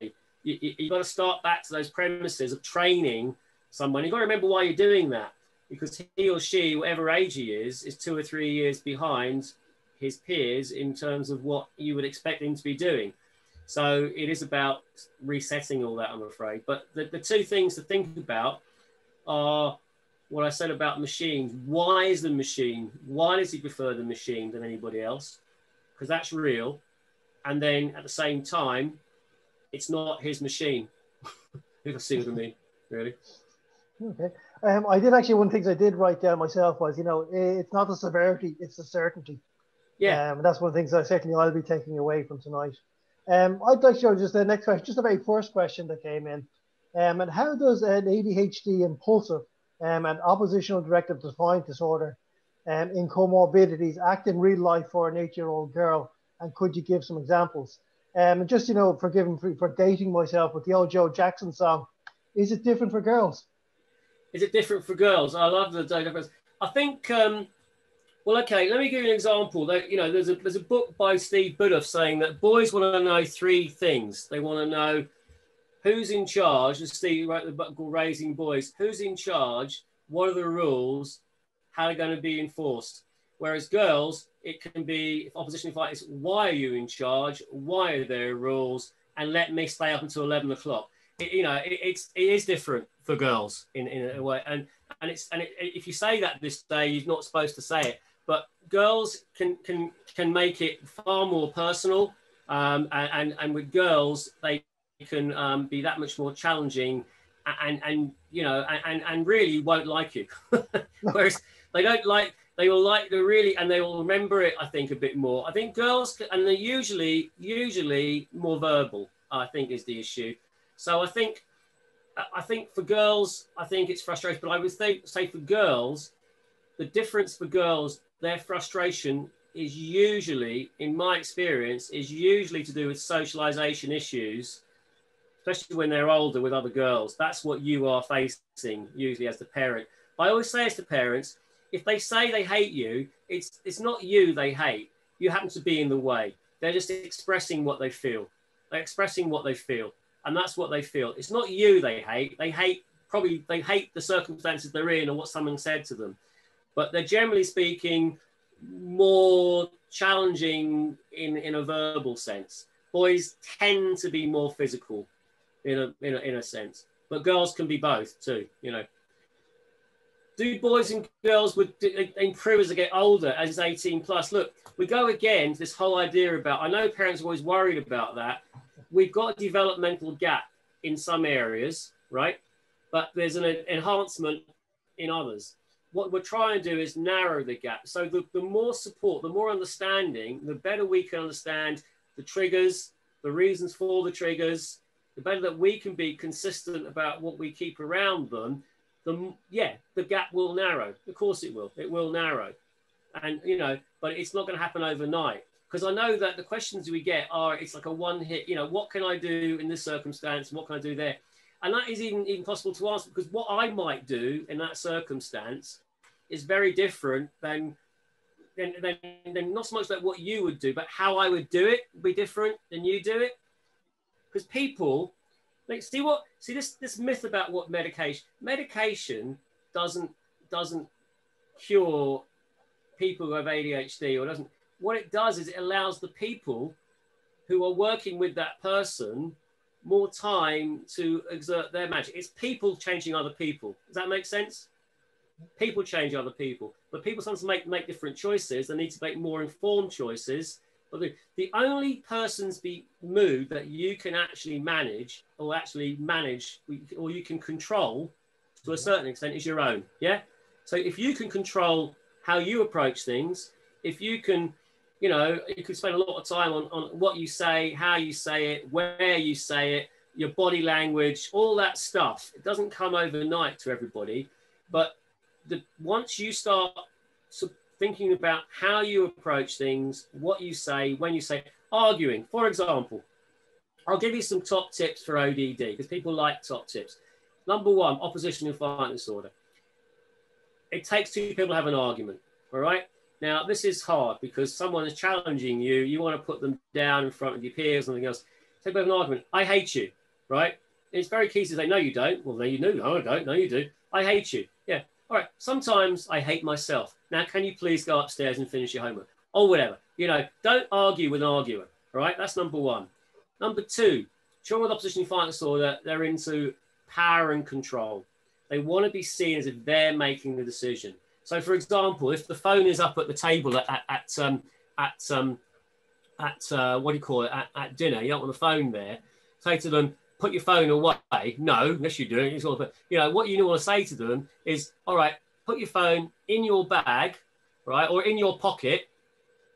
You, you, you've got to start back to those premises of training someone. You've got to remember why you're doing that. Because he or she, whatever age he is, is two or three years behind his peers in terms of what you would expect him to be doing. So it is about resetting all that, I'm afraid. But the, the two things to think about are what I said about machines. Why is the machine? Why does he prefer the machine than anybody else? Because that's real. And then at the same time, it's not his machine. if I see what I mean, really. Okay. Um, I did actually one of the things I did write down myself was, you know, it's not the severity, it's the certainty. Yeah. Um, and that's one of the things I certainly I'll be taking away from tonight. Um, I'd like to show just the next question, just the very first question that came in. Um, and how does an ADHD impulsive um, and oppositional directive defiant disorder um, in comorbidities act in real life for an eight-year-old girl? And could you give some examples? Um, and just, you know, forgive for, for dating myself with the old Joe Jackson song, is it different for girls? Is it different for girls? I love the difference. I think um, well, okay, let me give you an example. That you know, there's a there's a book by Steve Biddulph saying that boys want to know three things. They want to know who's in charge. And Steve wrote the book called Raising Boys. Who's in charge? What are the rules? How are they going to be enforced? Whereas girls, it can be if opposition is why are you in charge? Why are there rules? And let me stay up until eleven o'clock. It, you know, it, it's it is different for girls in, in a way. And and it's and it, if you say that this day, you're not supposed to say it but girls can can can make it far more personal, um, and and with girls they can um, be that much more challenging, and and you know and and really won't like you, whereas they don't like they will like the really and they will remember it i think a bit more i think girls and they're usually usually more verbal i think is the issue so i think i think for girls i think it's frustrating but i would say, say for girls the difference for girls their frustration is usually, in my experience, is usually to do with socialization issues, especially when they're older with other girls. That's what you are facing usually as the parent. I always say as the parents, if they say they hate you, it's it's not you they hate. You happen to be in the way. They're just expressing what they feel. They're expressing what they feel, and that's what they feel. It's not you they hate. They hate probably they hate the circumstances they're in or what someone said to them but they're generally speaking more challenging in, in a verbal sense. Boys tend to be more physical in a, in a, in a sense, but girls can be both too, you know. Do boys and girls would improve as they get older, as 18 plus? Look, we go again to this whole idea about, I know parents are always worried about that. We've got a developmental gap in some areas, right? But there's an enhancement in others. What we're trying to do is narrow the gap. So the, the more support, the more understanding, the better we can understand the triggers, the reasons for the triggers, the better that we can be consistent about what we keep around them, the yeah, the gap will narrow. Of course it will. It will narrow. And you know, but it's not going to happen overnight. Because I know that the questions we get are it's like a one hit, you know, what can I do in this circumstance? What can I do there? And that is even, even possible to answer because what I might do in that circumstance is very different than then, then, then not so much like what you would do, but how I would do it would be different than you do it. Because people, like, see what, see this this myth about what medication, medication doesn't doesn't cure people who have ADHD or doesn't. What it does is it allows the people who are working with that person more time to exert their magic. It's people changing other people. Does that make sense? People change other people, but people sometimes make, make different choices. They need to make more informed choices. The, the only person's be mood that you can actually manage or actually manage or you can control to a certain extent is your own. Yeah. So if you can control how you approach things, if you can, you know, you can spend a lot of time on, on what you say, how you say it, where you say it, your body language, all that stuff. It doesn't come overnight to everybody, but the, once you start thinking about how you approach things, what you say, when you say, arguing, for example, I'll give you some top tips for ODD because people like top tips. Number one, opposition and defiant disorder. It takes two people to have an argument, all right? Now, this is hard because someone is challenging you. You want to put them down in front of your peers, something else. Take an argument. I hate you, right? it's very key to say, no, you don't. Well, no, you do. No, I don't. No, you do. I hate you. Yeah. All right. Sometimes I hate myself. Now, can you please go upstairs and finish your homework or whatever? You know, don't argue with an arguer. All right. That's number one. Number two, children with opposition defiant disorder, they're into power and control. They want to be seen as if they're making the decision. So, for example, if the phone is up at the table at, at, at, um, at, um, at uh, what do you call it, at, at dinner, you don't want the phone there, say to them, put your phone away. No, unless you do it. All, but you know what you want to say to them is, all right, put your phone in your bag, right, or in your pocket,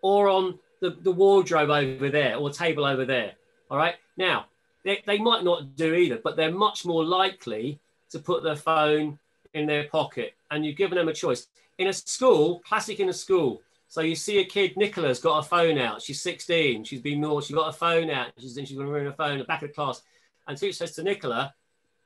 or on the, the wardrobe over there, or table over there. All right. Now they, they might not do either, but they're much more likely to put their phone in their pocket, and you've given them a choice. In a school, classic in a school. So you see a kid, Nicola's got a phone out. She's 16. She's been naughty. She's got a phone out. She's, she's going to ruin her phone the back of the class. And teacher says to Nicola,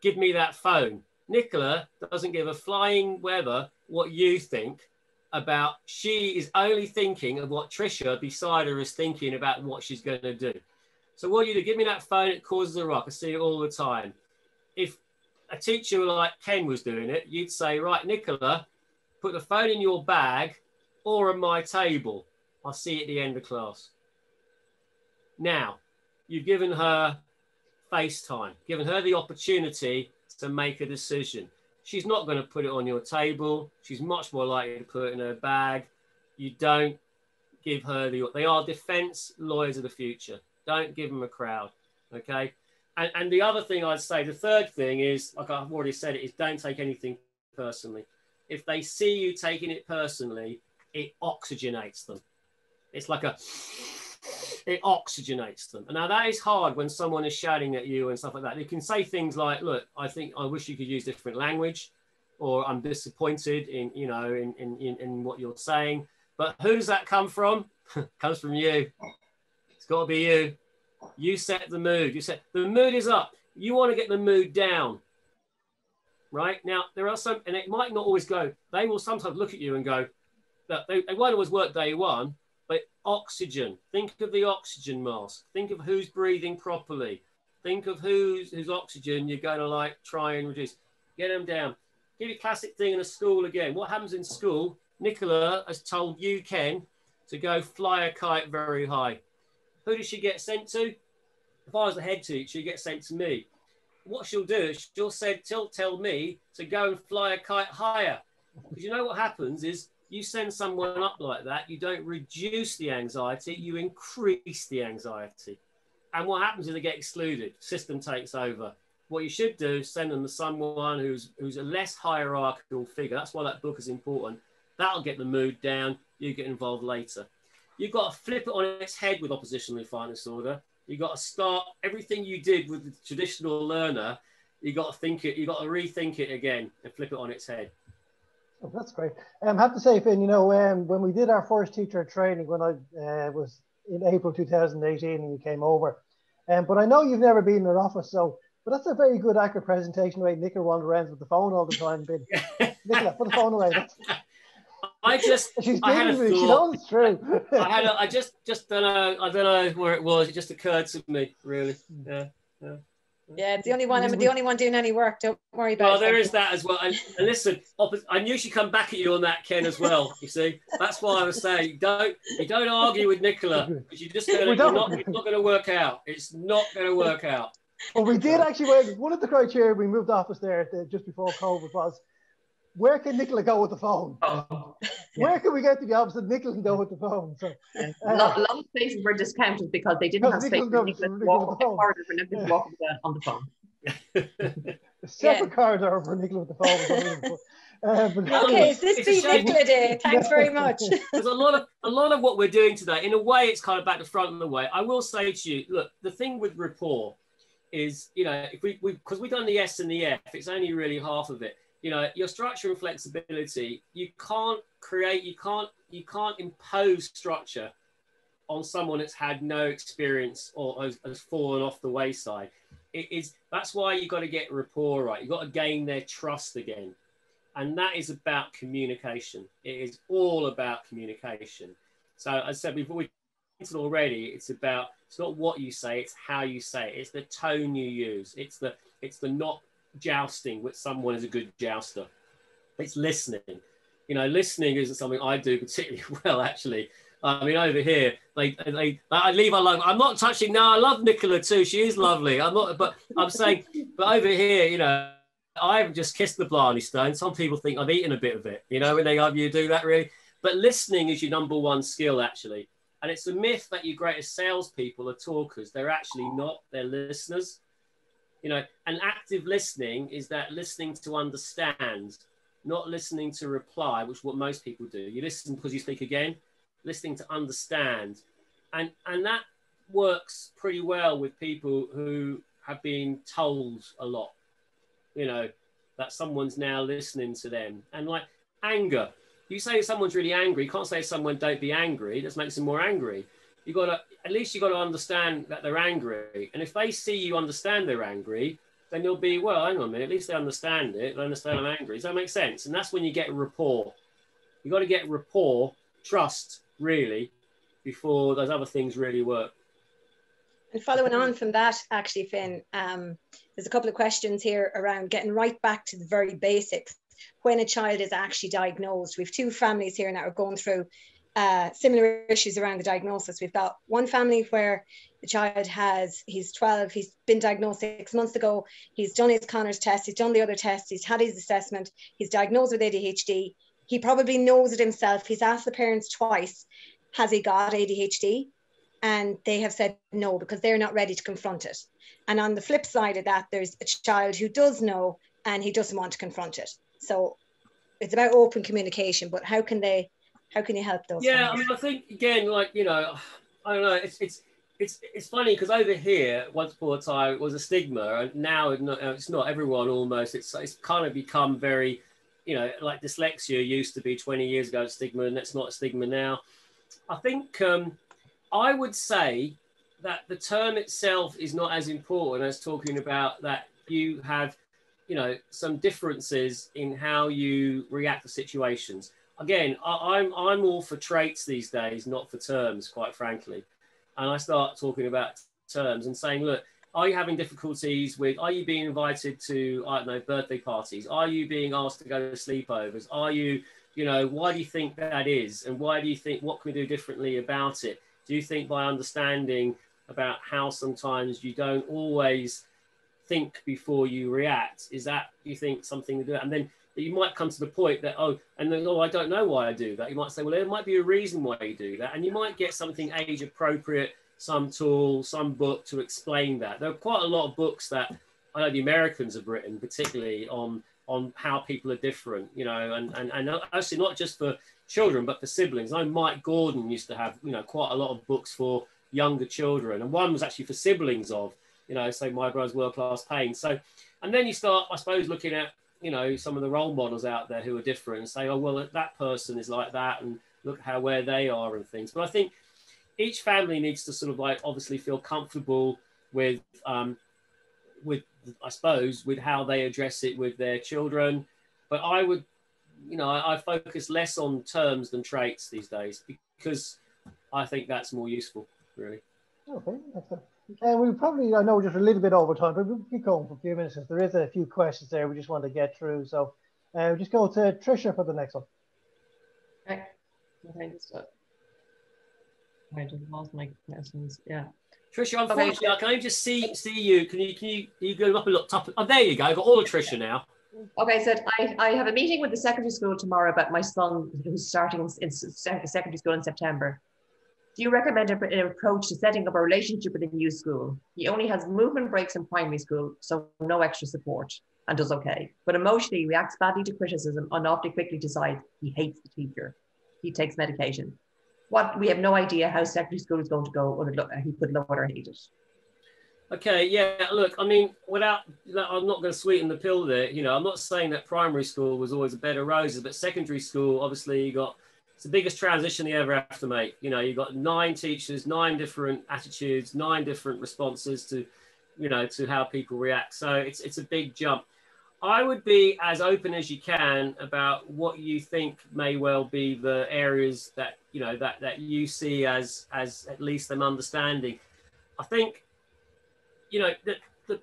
give me that phone. Nicola doesn't give a flying weather what you think about. She is only thinking of what Trisha beside her is thinking about what she's going to do. So what do you do? Give me that phone. It causes a rock. I see it all the time. If a teacher like Ken was doing it, you'd say, right, Nicola, put the phone in your bag or on my table. I'll see you at the end of class. Now, you've given her FaceTime, giving her the opportunity to make a decision. She's not going to put it on your table. She's much more likely to put it in her bag. You don't give her the, they are defense lawyers of the future. Don't give them a crowd. Okay. And, and the other thing I'd say, the third thing is, like I've already said, it is don't take anything personally. If they see you taking it personally, it oxygenates them. It's like a it oxygenates them. And now that is hard when someone is shouting at you and stuff like that. You can say things like, "Look, I think I wish you could use different language," or "I'm disappointed in you know in in, in, in what you're saying." But who does that come from? comes from you. It's got to be you. You set the mood. You set the mood is up. You want to get the mood down. Right now, there are some, and it might not always go. They will sometimes look at you and go, that they, they won't always work day one, but oxygen, think of the oxygen mask. Think of who's breathing properly. Think of who's whose oxygen you're going to like try and reduce. Get them down. Give you a classic thing in a school again. What happens in school? Nicola has told you, Ken, to go fly a kite very high. Who does she get sent to? If I was the head teacher, she gets sent to me. What she'll do is she'll say, she'll tell me to go and fly a kite higher. Because you know what happens is you send someone up like that, you don't reduce the anxiety, you increase the anxiety. And what happens is they get excluded, system takes over. What you should do is send them to someone who's who's a less hierarchical figure. That's why that book is important. That'll get the mood down. You get involved later. You've got to flip it on its head with oppositional defiant disorder. You've got to start everything you did with the traditional learner. You've got to think it, you've got to rethink it again and flip it on its head. Oh, that's great. Um, I have to say, Finn, you know, um, when we did our first teacher training, when I uh, was in April 2018 and you came over, um, but I know you've never been in an office, so, but that's a very good, accurate presentation, way Nicola wanders around with the phone all the time. Nicola, put the phone away. That's... I just, She's I had a me. She thought. knows it's true. I had, a, I just, just don't know, I don't know where it was. It just occurred to me, really. Yeah, yeah. Yeah, it's the only one. I'm the only one doing any work. Don't worry about Well, it. there is that as well. And, and listen, I knew she'd come back at you on that, Ken, as well. You see, that's why I was saying don't you don't argue with Nicola because you're just gonna, you're don't. it's not going to work out. It's not going to work out. Well, we did actually. One of the criteria we moved office there uh, just before COVID was where can Nicola go with the phone? Oh, Where can we get to the office that Nicola can go with the phone? So a lot, a lot of spaces were discounted because they didn't have Because space for goes- Nicholas to walk with the the phone. corridor for Nicholas to walk on the, on the phone. a separate corridor for Nicola with the phone. Uh, but Okay, is this It's be. Nicola Day? Thanks very much. There's a lot of a lot of what we're doing today. In a way, it's kind of back to front of the way. I will say to you, look, the thing with rapport is, you know, if we because we, have done the S and the F, it's only really half of it. You know, your structure and flexibility, you can't create, you can't, you can't impose structure on someone that's had no experience or has, has fallen off the wayside. It is that's why you've got to get rapport right. you've got to gain their trust again, and that is about communication. It is all about communication. So as I said before, we mentioned already, it's about it's not what you say, it's how you say it. It's the tone you use. It's the it's the not jousting with someone is a good jouster. It's listening. You know, listening isn't something I do particularly well, actually. I mean, over here, they, they, I leave alone. I'm not touching. No, I love Nicola too. She is lovely. I'm not, but I'm saying, but over here, you know, I haven't just kissed the Blarney Stone. Some people think I've eaten a bit of it, you know, when they have oh, you do that really. But listening is your number one skill, actually. And it's a myth that your greatest salespeople are talkers. They're actually not. They're listeners. You know, and active listening is that listening to understand, not listening to reply, which is what most people do. You listen because you speak again listening to understand. And and that works pretty well with people who have been told a lot you know that someone's now listening to them. And like anger you say someone's really angry you can't say someone don't be angry that makes them more angry you got to at least you got to understand that they're angry and if they see you understand they're angry then you'll be well hang on a minute at least they understand it they understand i'm angry does that make sense and that's when you get rapport you got to get rapport trust really before those other things really work. And following on from that, actually, Finn, um, there's a couple of questions here around getting right back to the very basics when a child is actually diagnosed. We've two families here now are going through uh, similar issues around the diagnosis. We've got one family where the child has, he's 12, he's been diagnosed six months ago, he's done his Conners test, he's done the other test, he's had his assessment, he's diagnosed with ADHD. He probably knows it himself. He's asked the parents twice, has he got ADHD? And they have said no because they're not ready to confront it. And on the flip side of that, there's a child who does know and he doesn't want to confront it. So it's about open communication, but how can they, how can you help those? Yeah, I mean, I think again, like you know, I don't know. It's it's it's it's funny because over here, once upon a time, it was a stigma, and now it's not. Everyone almost. It's it's kind of become very, you know, like dyslexia used to be 20 years ago, a stigma, and it's not a stigma now. I think um, I would say that the term itself is not as important as talking about that you have, you know, some differences in how you react to situations. Again, I, I'm I'm all for traits these days, not for terms, quite frankly. And I start talking about terms and saying, look, are you having difficulties with? Are you being invited to I don't know birthday parties? Are you being asked to go to sleepovers? Are you you know, why do you think that is? And why do you think, what can we do differently about it? Do you think by understanding about how sometimes you don't always think before you react, is that, you think, something to do? And then you might come to the point that oh and then oh i don't know why i do that. You might say well there might be a reason why you do that. And you might get something age appropriate some tool some book to explain that. There are quite a lot of books that i know the americans have written particularly on on how people are different you know and and, and actually not just for children but for siblings. I know mike gordon used to have you know quite a lot of books for younger children. And one was actually for siblings of you know say my brother's world class pain. So and then you start i suppose looking at you know some of the role models out there who are different and say oh well that person is like that and look how where they are and things. But i think each family needs to sort of like obviously feel comfortable with um with i suppose with how they address it with their children. But i would you know i, I focus less on terms than traits these days because i think that's more useful really. Okay excellent and we probably, I know, just a little bit over time, but we'll keep going for a few minutes. There is a few questions there we just want to get through. So uh, just go to Trisha for the next one. Okay. I just, uh, I just lost my questions. Yeah. Trisha, unfortunately, okay. can I just see see you? Can you can you, can you go up a look top? Oh, there you go. I've got all the Trisha now. Okay, so I, I have a meeting with the secondary school tomorrow about my son who's starting in, in secondary school in September. Do you recommend an approach to setting up a relationship with a new school? He only has movement breaks in primary school, so no extra support and does okay. But emotionally reacts badly to criticism and often quickly decides he hates the teacher. He takes medication. What we have no idea how secondary school is going to go, whether uh, he could love it or hate it. Okay, yeah, look, I mean, without, I'm not going to sweeten the pill there. You know, I'm not saying that primary school was always a bed of roses, but secondary school, obviously, you got it's the biggest transition you ever have to make. You know, you've got nine teachers, nine different attitudes, nine different responses to, you know, to how people react. So it's it's a big jump. I would be as open as you can about what you think may well be the areas that you know that that you see as as at least them understanding. I think, you know, the the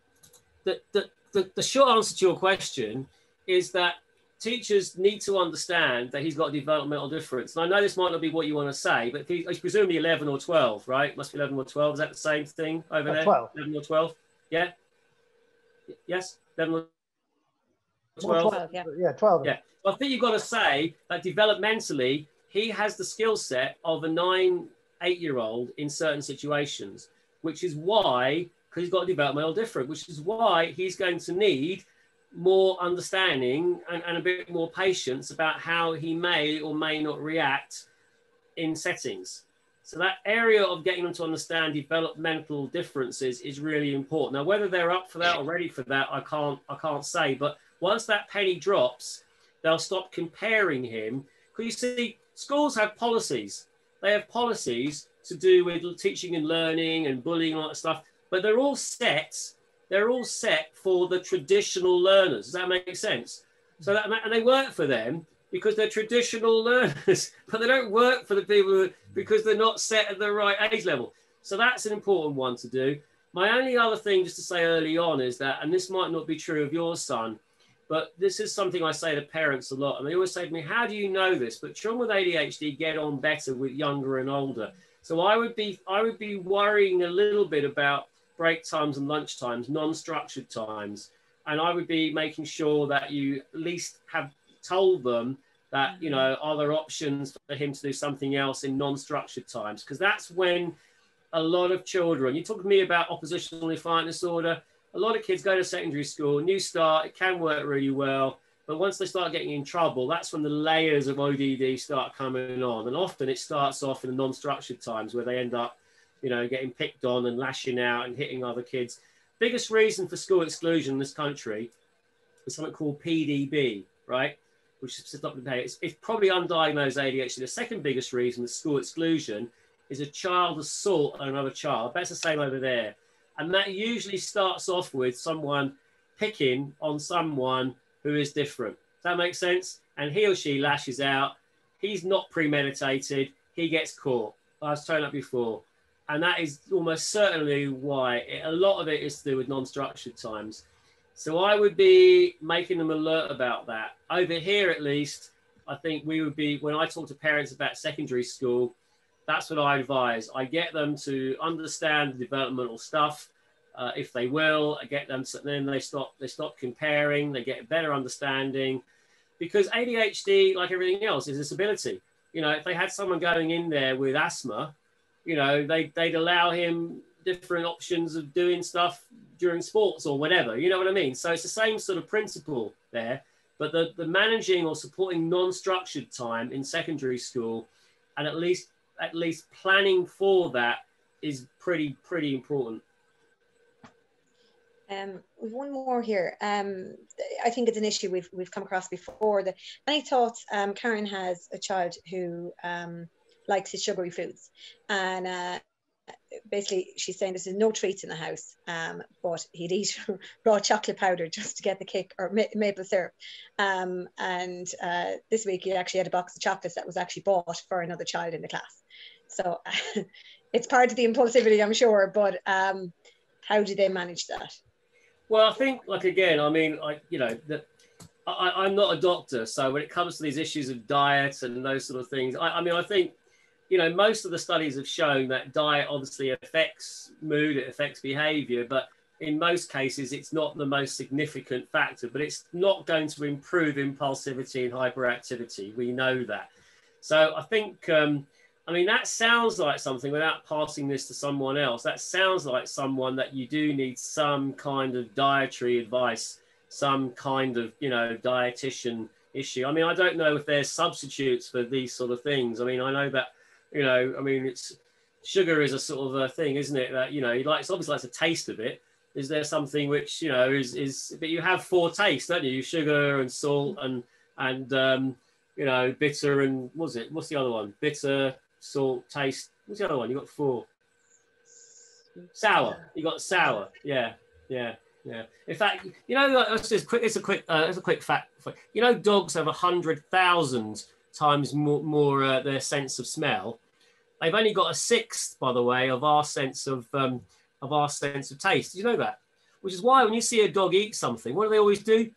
the the, the, the short answer to your question is that teachers need to understand that he's got a developmental difference. And I know this might not be what you want to say, but he, he's presumably 11 or 12, right? Must be 11 or 12. Is that the same thing over oh, there? 12. 11 or 12? Yeah? Yes? 11 or 12? 12 yeah. yeah, 12. Yeah. Well, I think you've got to say that developmentally, he has the skill set of a nine, eight year old in certain situations, which is why, because he's got a developmental difference, which is why he's going to need more understanding and, and a bit more patience about how he may or may not react in settings. So that area of getting them to understand developmental differences is really important. Now, whether they're up for that or ready for that, I can't I can't say. But once that penny drops, they'll stop comparing him. Because you see, schools have policies. They have policies to do with teaching and learning and bullying and all that stuff, but they're all set they're all set for the traditional learners. Does that make sense? So that, and they work for them because they're traditional learners, but they don't work for the people because they're not set at the right age level. So that's an important one to do. My only other thing, just to say early on, is that, and this might not be true of your son, but this is something I say to parents a lot, and they always say to me, "How do you know this?" But children with ADHD get on better with younger and older. So I would be, I would be worrying a little bit about break times and lunch times, non-structured times. And I would be making sure that you at least have told them that, you know, are there options for him to do something else in non-structured times? Because that's when a lot of children, you talk to me about oppositional defiant disorder, a lot of kids go to secondary school, new start, it can work really well. But once they start getting in trouble, that's when the layers of ODD start coming on. And often it starts off in the non-structured times where they end up you know, getting picked on and lashing out and hitting other kids. Biggest reason for school exclusion in this country is something called PDB, right? Which is it's, it's probably undiagnosed ADHD. The second biggest reason for school exclusion is a child assault on another child. That's the same over there. And that usually starts off with someone picking on someone who is different. Does that make sense? And he or she lashes out. He's not premeditated. He gets caught. I was telling that before and that is almost certainly why it, a lot of it is to do with non-structured times. So I would be making them alert about that. Over here, at least, I think we would be when I talk to parents about secondary school. That's what I advise. I get them to understand the developmental stuff, uh, if they will. I get them, to, then they stop. They stop comparing. They get a better understanding. because ADHD, like everything else, is a disability. You know, if they had someone going in there with asthma, you know, they, they'd allow him different options of doing stuff during sports or whatever. You know what I mean? So it's the same sort of principle there. But the, the managing or supporting non-structured time in secondary school and at least at least planning for that is pretty pretty important. Um, we've one more here. Um, I think it's an issue we've we've come across before. That any thoughts? Um, Karen has a child who um, likes his sugary foods, and uh, basically she's saying there's no treats in the house, um, but he'd eat raw chocolate powder just to get the kick or ma- maple syrup. Um, and uh, this week he actually had a box of chocolates that was actually bought for another child in the class. So it's part of the impulsivity, I'm sure. But um, how do they manage that? Well, I think, like again, I mean, like you know, that I, am not a doctor, so when it comes to these issues of diet and those sort of things, I, I, mean, I think, you know, most of the studies have shown that diet obviously affects mood, it affects behaviour, but in most cases, it's not the most significant factor. But it's not going to improve impulsivity and hyperactivity. We know that. So I think. Um, I mean, that sounds like something without passing this to someone else. That sounds like someone that you do need some kind of dietary advice, some kind of, you know, dietitian issue. I mean, I don't know if there's substitutes for these sort of things. I mean, I know that, you know, I mean, it's sugar is a sort of a thing, isn't it? That, you know, he likes, obviously likes a taste of it. Is there something which, you know, is, is, but you have four tastes, don't you? Sugar and salt and, and, um, you know, bitter and, what was it? What's the other one? Bitter, salt, taste. What's the other one? You got four. Sour. You got sour. Yeah, yeah, yeah. In fact, you know, it's just quick. It's a quick. Uh, it's a quick fact. You know, dogs have a hundred thousand times more, more uh, their sense of smell. They've only got a sixth, by the way, of our sense of um, of our sense of taste. Did you know that? Which is why when you see a dog eat something, what do they always do?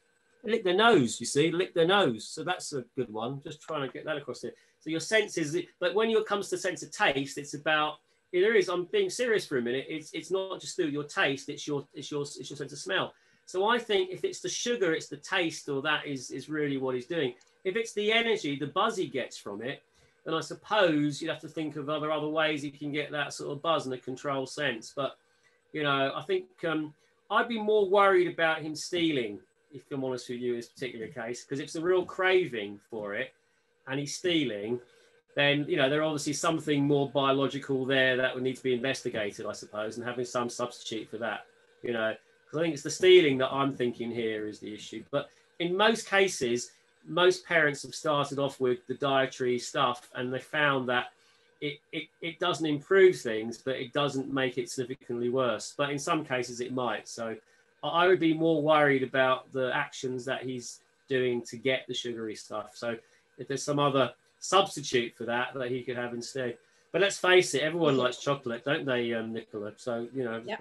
They lick their nose. You see, lick their nose. So that's a good one. Just trying to get that across here. So your senses, but when it comes to sense of taste, it's about there is. I'm being serious for a minute. It's it's not just through your taste. It's your it's your it's your sense of smell. So I think if it's the sugar, it's the taste, or that is is really what he's doing. If it's the energy, the buzz he gets from it, then I suppose you'd have to think of other other ways he can get that sort of buzz and a control sense. But you know, I think um, I'd be more worried about him stealing, if I'm honest with you, in this particular case, because it's a real craving for it and he's stealing, then you know there's obviously something more biological there that would need to be investigated, I suppose, and having some substitute for that. You know, because I think it's the stealing that I'm thinking here is the issue. But in most cases, most parents have started off with the dietary stuff, and they found that it, it, it doesn't improve things, but it doesn't make it significantly worse. But in some cases, it might. So I would be more worried about the actions that he's doing to get the sugary stuff. So if there's some other substitute for that that he could have instead. But let's face it, everyone likes chocolate, don't they, um, Nicola? So you know, yep.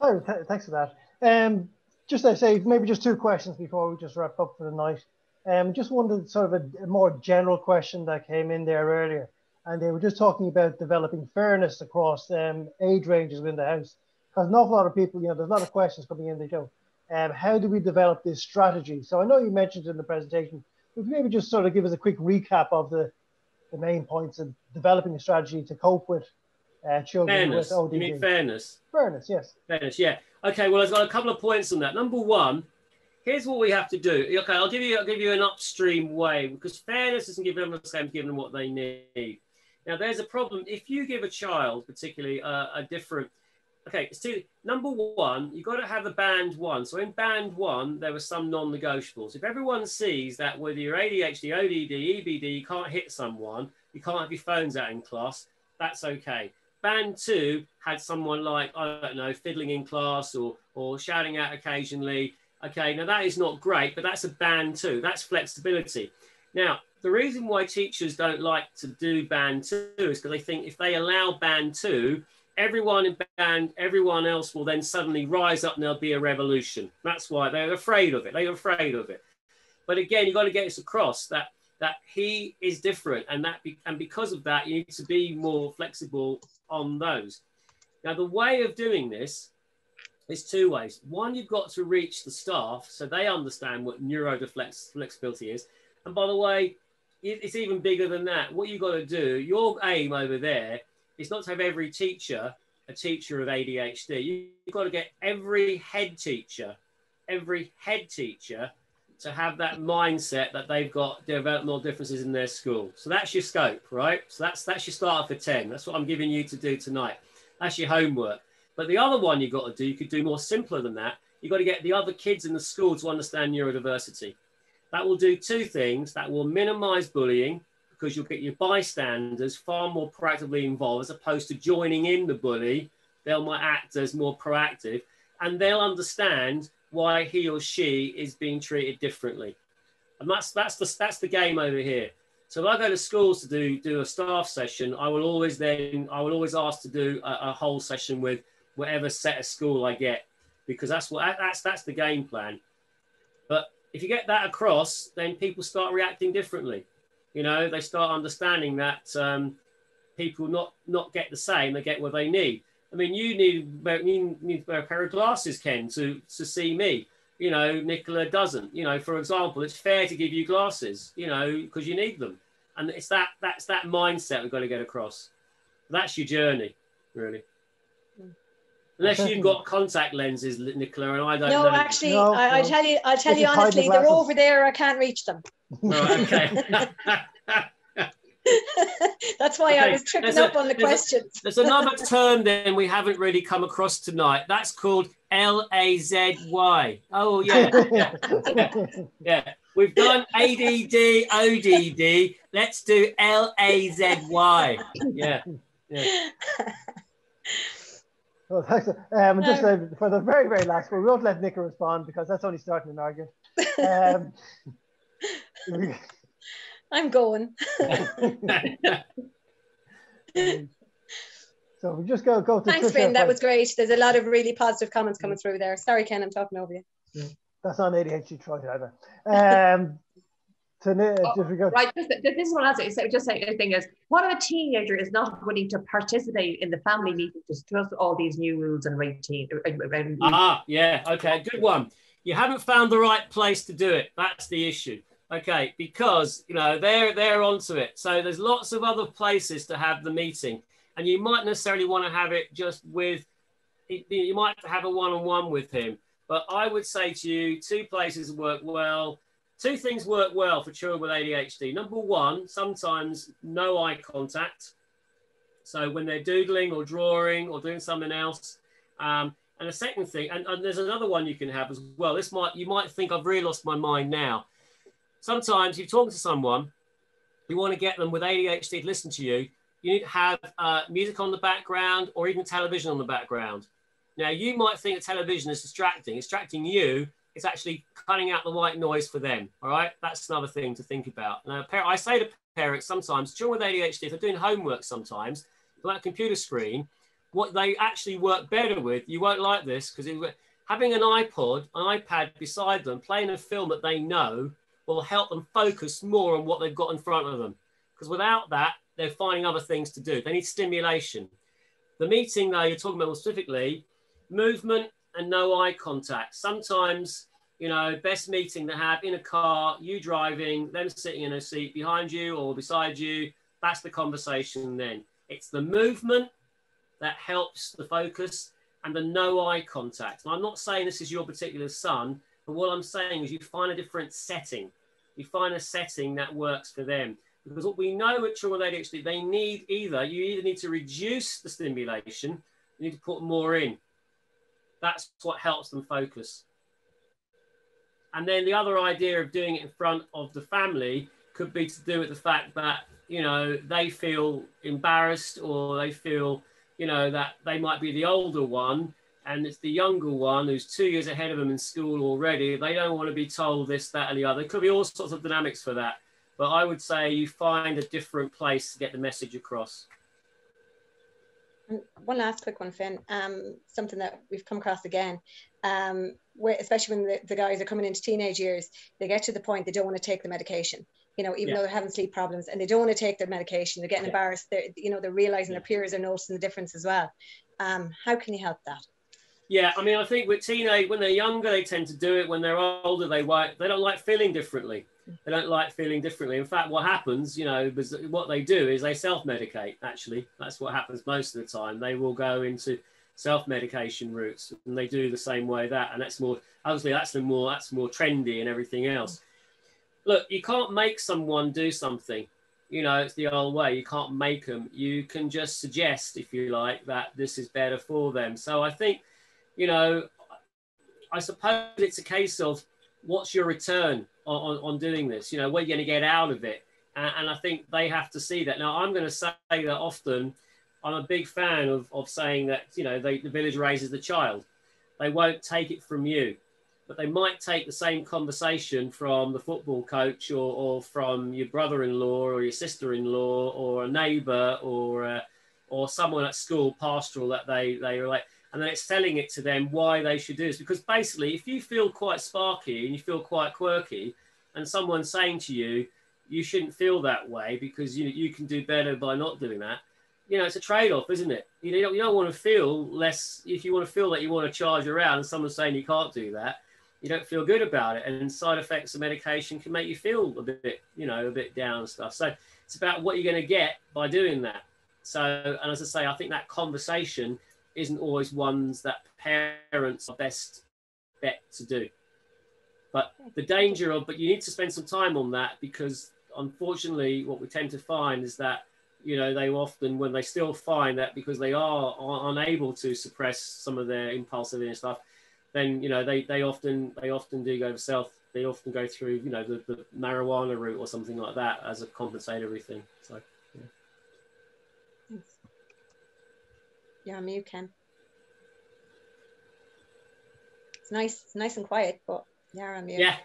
Oh, th- thanks for that. Um, just I say maybe just two questions before we just wrap up for the night. Um, just wanted sort of a, a, more general question that came in there earlier, and they were just talking about developing fairness across um, age ranges within the house. Because an awful lot of people, you know, there's a lot of questions coming in. They go, um, how do we develop this strategy? So I know you mentioned in the presentation, but maybe just sort of give us a quick recap of the, the main points of developing a strategy to cope with uh, children fairness. with ODD. You mean fairness? Fairness, yes. Fairness, yeah. Okay, well, I've got a couple of points on that. Number one, here's what we have to do. Okay, I'll give you I'll give you an upstream way because fairness doesn't give everyone the same, them what they need. Now, there's a problem if you give a child, particularly uh, a different okay, so number one, you've got to have a band one. So in band one, there were some non-negotiables. If everyone sees that whether you're ADHD, ODD, EBD, you can't hit someone, you can't have your phones out in class, that's okay. Band two had someone like, I don't know, fiddling in class or, or shouting out occasionally. Okay, now that is not great, but that's a band two. That's flexibility. Now, the reason why teachers don't like to do band two is because they think if they allow band two, everyone in band, everyone else will then suddenly rise up and there'll be a revolution. That's why they're afraid of it. They're afraid of it. But again, you've got to get this across that that he is different, and that be, and because of that, you need to be more flexible on those. Now, the way of doing this is two ways. One, you've got to reach the staff so they understand what neuroflexibility is. And by the way, it's even bigger than that. What you've got to do, your aim over there is not to have every teacher a teacher of ADHD. You've got to get every head teacher, every head teacher to have that mindset that they've got developmental differences in their school. So that's your scope, right? So that's that's your starter for 10. That's what I'm giving you to do tonight. That's your homework. But the other one you've got to do, you could do more simpler than that. You've got to get the other kids in the school to understand neurodiversity. That will do two things. That will minimize bullying because you'll get your bystanders far more proactively involved as opposed to joining in the bully. They'll might act as more proactive and they'll understand why he or she is being treated differently. And that's that's the that's the game over here. So if I go to schools to do do a staff session, I will always then I will always ask to do a, a whole session with whatever set of school I get because that's what that's that's the game plan. But if you get that across, then people start reacting differently. You know, they start understanding that um, people not not get the same; they get what they need. I mean, you need you need a pair of glasses, Ken, to to see me. You know, Nicola doesn't. You know, for example, it's fair to give you glasses. You know, because you need them, and it's that that's that mindset we've got to get across. That's your journey, really. Unless you've got contact lenses, Nicola, and I don't no, know. Actually, no, I, I tell you, I tell you honestly, they're over there. I can't reach them. Right, okay. That's why okay. I was tripping there's up a, on the there's questions. A, there's another term then we haven't really come across tonight. That's called L A Z Y. Oh yeah. yeah, yeah. We've done ADD, ODD. Let's do L A Z Y. Yeah. Yeah. Well, thanks. Um, just uh, for the very, very last one, we won't let Nick respond because that's only starting an argument. Um, I'm going. so we just go go to. Thanks, Finn. That was great. There's a lot of really positive comments coming through there. Sorry, Ken, I'm talking over you. That's not ADHD Troy either. Um, to, oh, go. Right, this, this is what I was say. Just say the thing is, what if a teenager is not willing to participate in the family meeting to discuss all these new rules and routine? Uh, ah, yeah, okay, good one. You haven't found the right place to do it. That's the issue. Okay, because you know they're they're onto it. So there's lots of other places to have the meeting, and you might necessarily want to have it just with. You might have a one-on-one with him, but I would say to you, two places work well. Two things work well for children with ADHD. Number one, sometimes no eye contact. So when they're doodling or drawing or doing something else. Um, and the second thing, and, and there's another one you can have as well. This might you might think I've really lost my mind now sometimes you're talking to someone, you want to get them with ADHD to listen to you, you need to have uh, music on the background or even television on the background. Now, you might think that television is distracting. Distracting you, it's actually cutting out the white noise for them. All right, that's another thing to think about. Now, I say to parents sometimes, children with ADHD, if they're doing homework sometimes, like a computer screen, what they actually work better with, you won't like this because having an iPod, an iPad beside them, playing a film that they know will help them focus more on what they've got in front of them. Because without that, they're finding other things to do. They need stimulation. The meeting, though, you're talking about specifically movement and no eye contact. Sometimes, you know, best meeting to have in a car, you driving, them sitting in a seat behind you or beside you. That's the conversation then. It's the movement that helps the focus and the no eye contact. And I'm not saying this is your particular son, but what I'm saying is you find a different setting you find a setting that works for them. Because what we know with children with ADHD, they need either, you either need to reduce the stimulation, you need to put more in. That's what helps them focus. And then the other idea of doing it in front of the family could be to do with the fact that, you know, they feel embarrassed or they feel, you know, that they might be the older one and it's the younger one who's two years ahead of them in school already. They don't want to be told this, that, and the other. There could be all sorts of dynamics for that. But I would say you find a different place to get the message across. One last quick one, Finn. Um, something that we've come across again, um, where, especially when the, the guys are coming into teenage years, they get to the point they don't want to take the medication you know, even yeah. though they're having sleep problems and they don't want to take their medication, they're getting yeah. embarrassed. They're, you know, they're realizing yeah. their peers are noticing the difference as well. Um, how can you help that? Yeah, I mean, I think with teenage, when they're younger, they tend to do it. When they're older, they. They don't like feeling differently. They don't like feeling differently. In fact, what happens, you know, what they do is they self-medicate. Actually, that's what happens most of the time. They will go into self-medication routes, and they do the same way that, and that's more. Obviously, that's the more that's more trendy and everything else. Look, you can't make someone do something. You know, it's the old way. You can't make them. You can just suggest, if you like, that this is better for them. So I think you know, I suppose it's a case of what's your return on, on, on doing this? You know, what are you going to get out of it? And, and, I think they have to see that. Now, I'm going to say that often. I'm a big fan of, of saying that, you know, they, the village raises the child. They won't take it from you, but they might take the same conversation from the football coach or, or from your brother in law or your sister in law or a neighbor or, uh, or someone at school, pastoral, that they, they relate and then it's telling it to them why they should do this. Because basically, if you feel quite sparky and you feel quite quirky, and someone's saying to you, you shouldn't feel that way because you, you can do better by not doing that, you know, it's a trade off, isn't it? You don't, you don't want to feel less, if you want to feel that you want to charge around and someone's saying you can't do that, you don't feel good about it. And side effects of medication can make you feel a bit, you know, a bit down and stuff. So it's about what you're going to get by doing that. So, and as I say, I think that conversation isn't always ones that parents are best bet to do. But the danger of, but you need to spend some time on that because unfortunately, what we tend to find is that you know they often when they still find that because they are, are unable to suppress some of their impulsivity and stuff then you know they they often they often do go self they often go through you know the, the marijuana route or something like that as a compensatory thing so You're on Ken. It's nice. It's nice and quiet, but yeah, I'm mute. Yeah.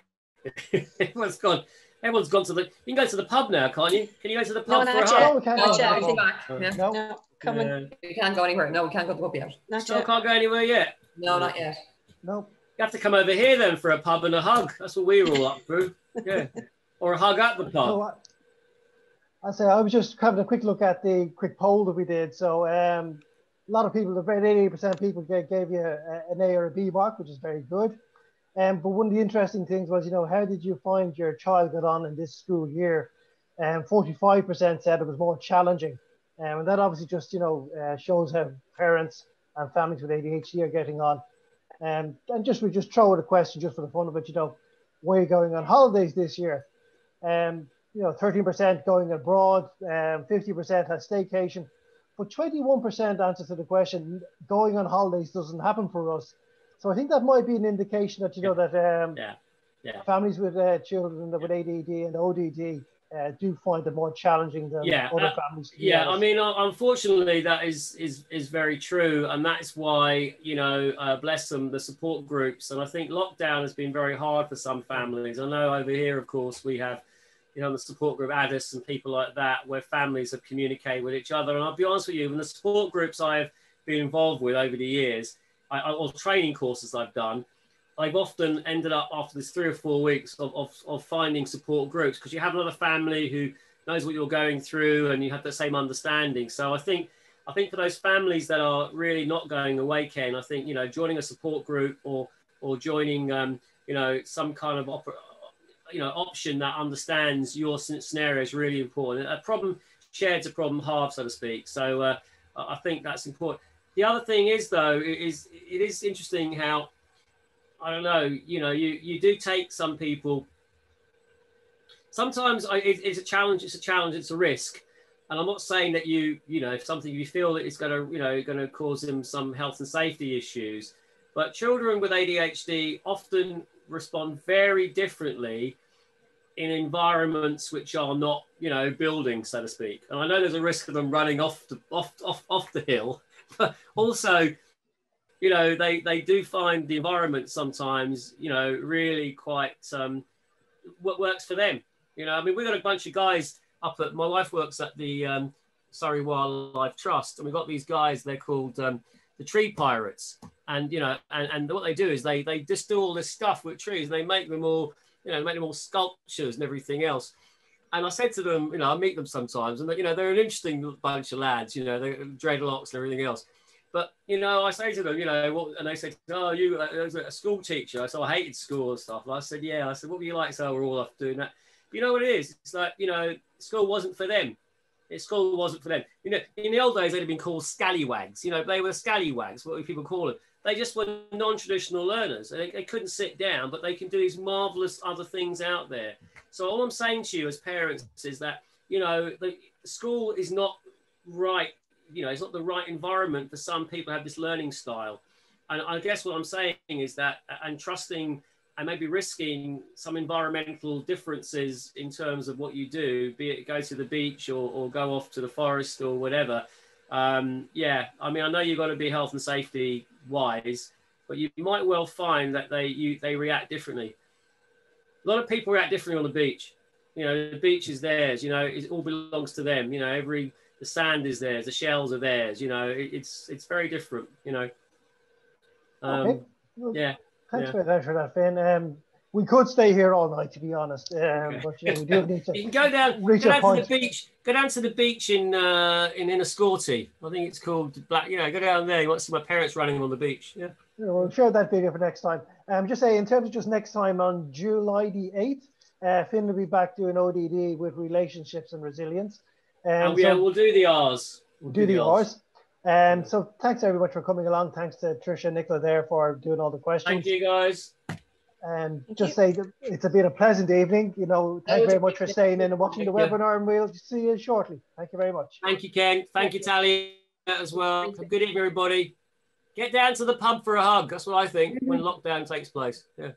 Everyone's gone. Everyone's gone to the. You can go to the pub now, can't you? Can you go to the pub no, for a hug? No, not yet. No, back. No. No. No, come yeah. on. We can't go anywhere. No, we can't go to the pub yet. Not Still yet. can't go anywhere yet. No, not yet. No. You have to come over here then for a pub and a hug. That's what we were all up for. Yeah. or a hug at the pub. So, I, I say I was just having a quick look at the quick poll that we did. So um, a lot of people, about 80% of people gave, gave you a, an A or a B mark, which is very good. Um, but one of the interesting things was, you know, how did you find your child got on in this school year? And um, 45% said it was more challenging. Um, and that obviously just, you know, uh, shows how parents and families with ADHD are getting on. Um, and just we just throw out a question just for the fun of it, you know, where are you going on holidays this year? Um, you know, 13% going abroad, um, 50% has staycation, but 21% answer to the question, going on holidays doesn't happen for us. So I think that might be an indication that, you know, that um, yeah. Yeah. families with uh, children with ADD and ODD uh, do find it more challenging than yeah, other uh, families. Yeah, I mean, unfortunately, that is is is very true, and that's why you know, uh, bless them, the support groups, and I think lockdown has been very hard for some families. I know over here, of course, we have you know, the support group ADDISS and people like that, where families have communicated with each other. And I'll be honest with you, in the support groups I've been involved with over the years, I, or training courses I've done, I've often ended up after this three or four weeks of, of, of finding support groups because you have another family who knows what you're going through and you have the same understanding. So I think I think for those families that are really not going away, Ken, I think you know joining a support group or or joining um, you know some kind of you know option that understands your scenario is really important. A problem shared is a problem half, so to speak. So uh, I think that's important. The other thing is though is it is interesting how I don't know you know you you do take some people. Sometimes I, it, it's a challenge. It's a challenge. It's a risk. And I'm not saying that you, you know, if something you feel that it's going to, you know, going to cause them some health and safety issues, but children with ADHD often respond very differently in environments which are not, you know, buildings, so to speak. And I know there's a risk of them running off the off off off the hill, but also, you know, they they do find the environment sometimes, you know, really quite um, what works for them. You know, I mean, we've got a bunch of guys up at. My wife works at the um, Surrey Wildlife Trust, and we've got these guys. They're called um, the Tree Pirates, and you know, and, and what they do is they they do all this stuff with trees. and They make them all you know, make them all sculptures and everything else. And I said to them, you know, I meet them sometimes, and you know, they're an interesting bunch of lads. You know, they're dreadlocks and everything else. But you know, I say to them, you know, what, and they say, "Oh, you uh, a school teacher." I said, "I hated school and stuff." And I said, "Yeah." I said, "What were you like?" So we're all off doing that. You know what it is? It's like you know, school wasn't for them. School wasn't for them. You know, in the old days, they'd have been called scallywags. You know, they were scallywags. What people call them. They just were non-traditional learners. They, they couldn't sit down, but they can do these marvelous other things out there. So all I'm saying to you as parents is that you know, the school is not right you know, it's not the right environment for some people have this learning style. And I guess what I'm saying is that, and trusting and maybe risking some environmental differences in terms of what you do, be it go to the beach or, or go off to the forest or whatever. Um, yeah, I mean, I know you've got to be health and safety wise, but you might well find that they you they react differently. A lot of people react differently on the beach. You know, the beach is theirs. You know, it all belongs to them. You know, every the sand is theirs, the shells are theirs. You know, it, it's it's very different. You know. Um, okay. Yeah. Thanks yeah. very much for that, Finn. Um, we could stay here all night, to be honest. Um. But know, we do need to. you can go down, reach go down to the beach. Go down to the beach in uh, in Enniscorthy. I think it's called Black. You know, go down there. You want to see my parents running on the beach. Yeah. yeah we'll show that video for next time. Um, just say in terms of just next time on July the eighth, uh, Finn will be back doing ODD with relationships and resilience. Um, and we, so, we'll do the R's. We'll do, do, the R's. R's. Um, so thanks very much for coming along. Thanks to Trisha and Nicola there for doing all the questions. Thank you guys. And Thank just you. say it's been a pleasant evening. You know, thank you very much for staying in and watching Thank the you. webinar, and we'll see you shortly. Thank you very much. Thank you, Ken. Thank, Thank you, Tally, as well. Good evening, everybody. Get down to the pub for a hug. That's what I think when lockdown takes place. Yeah.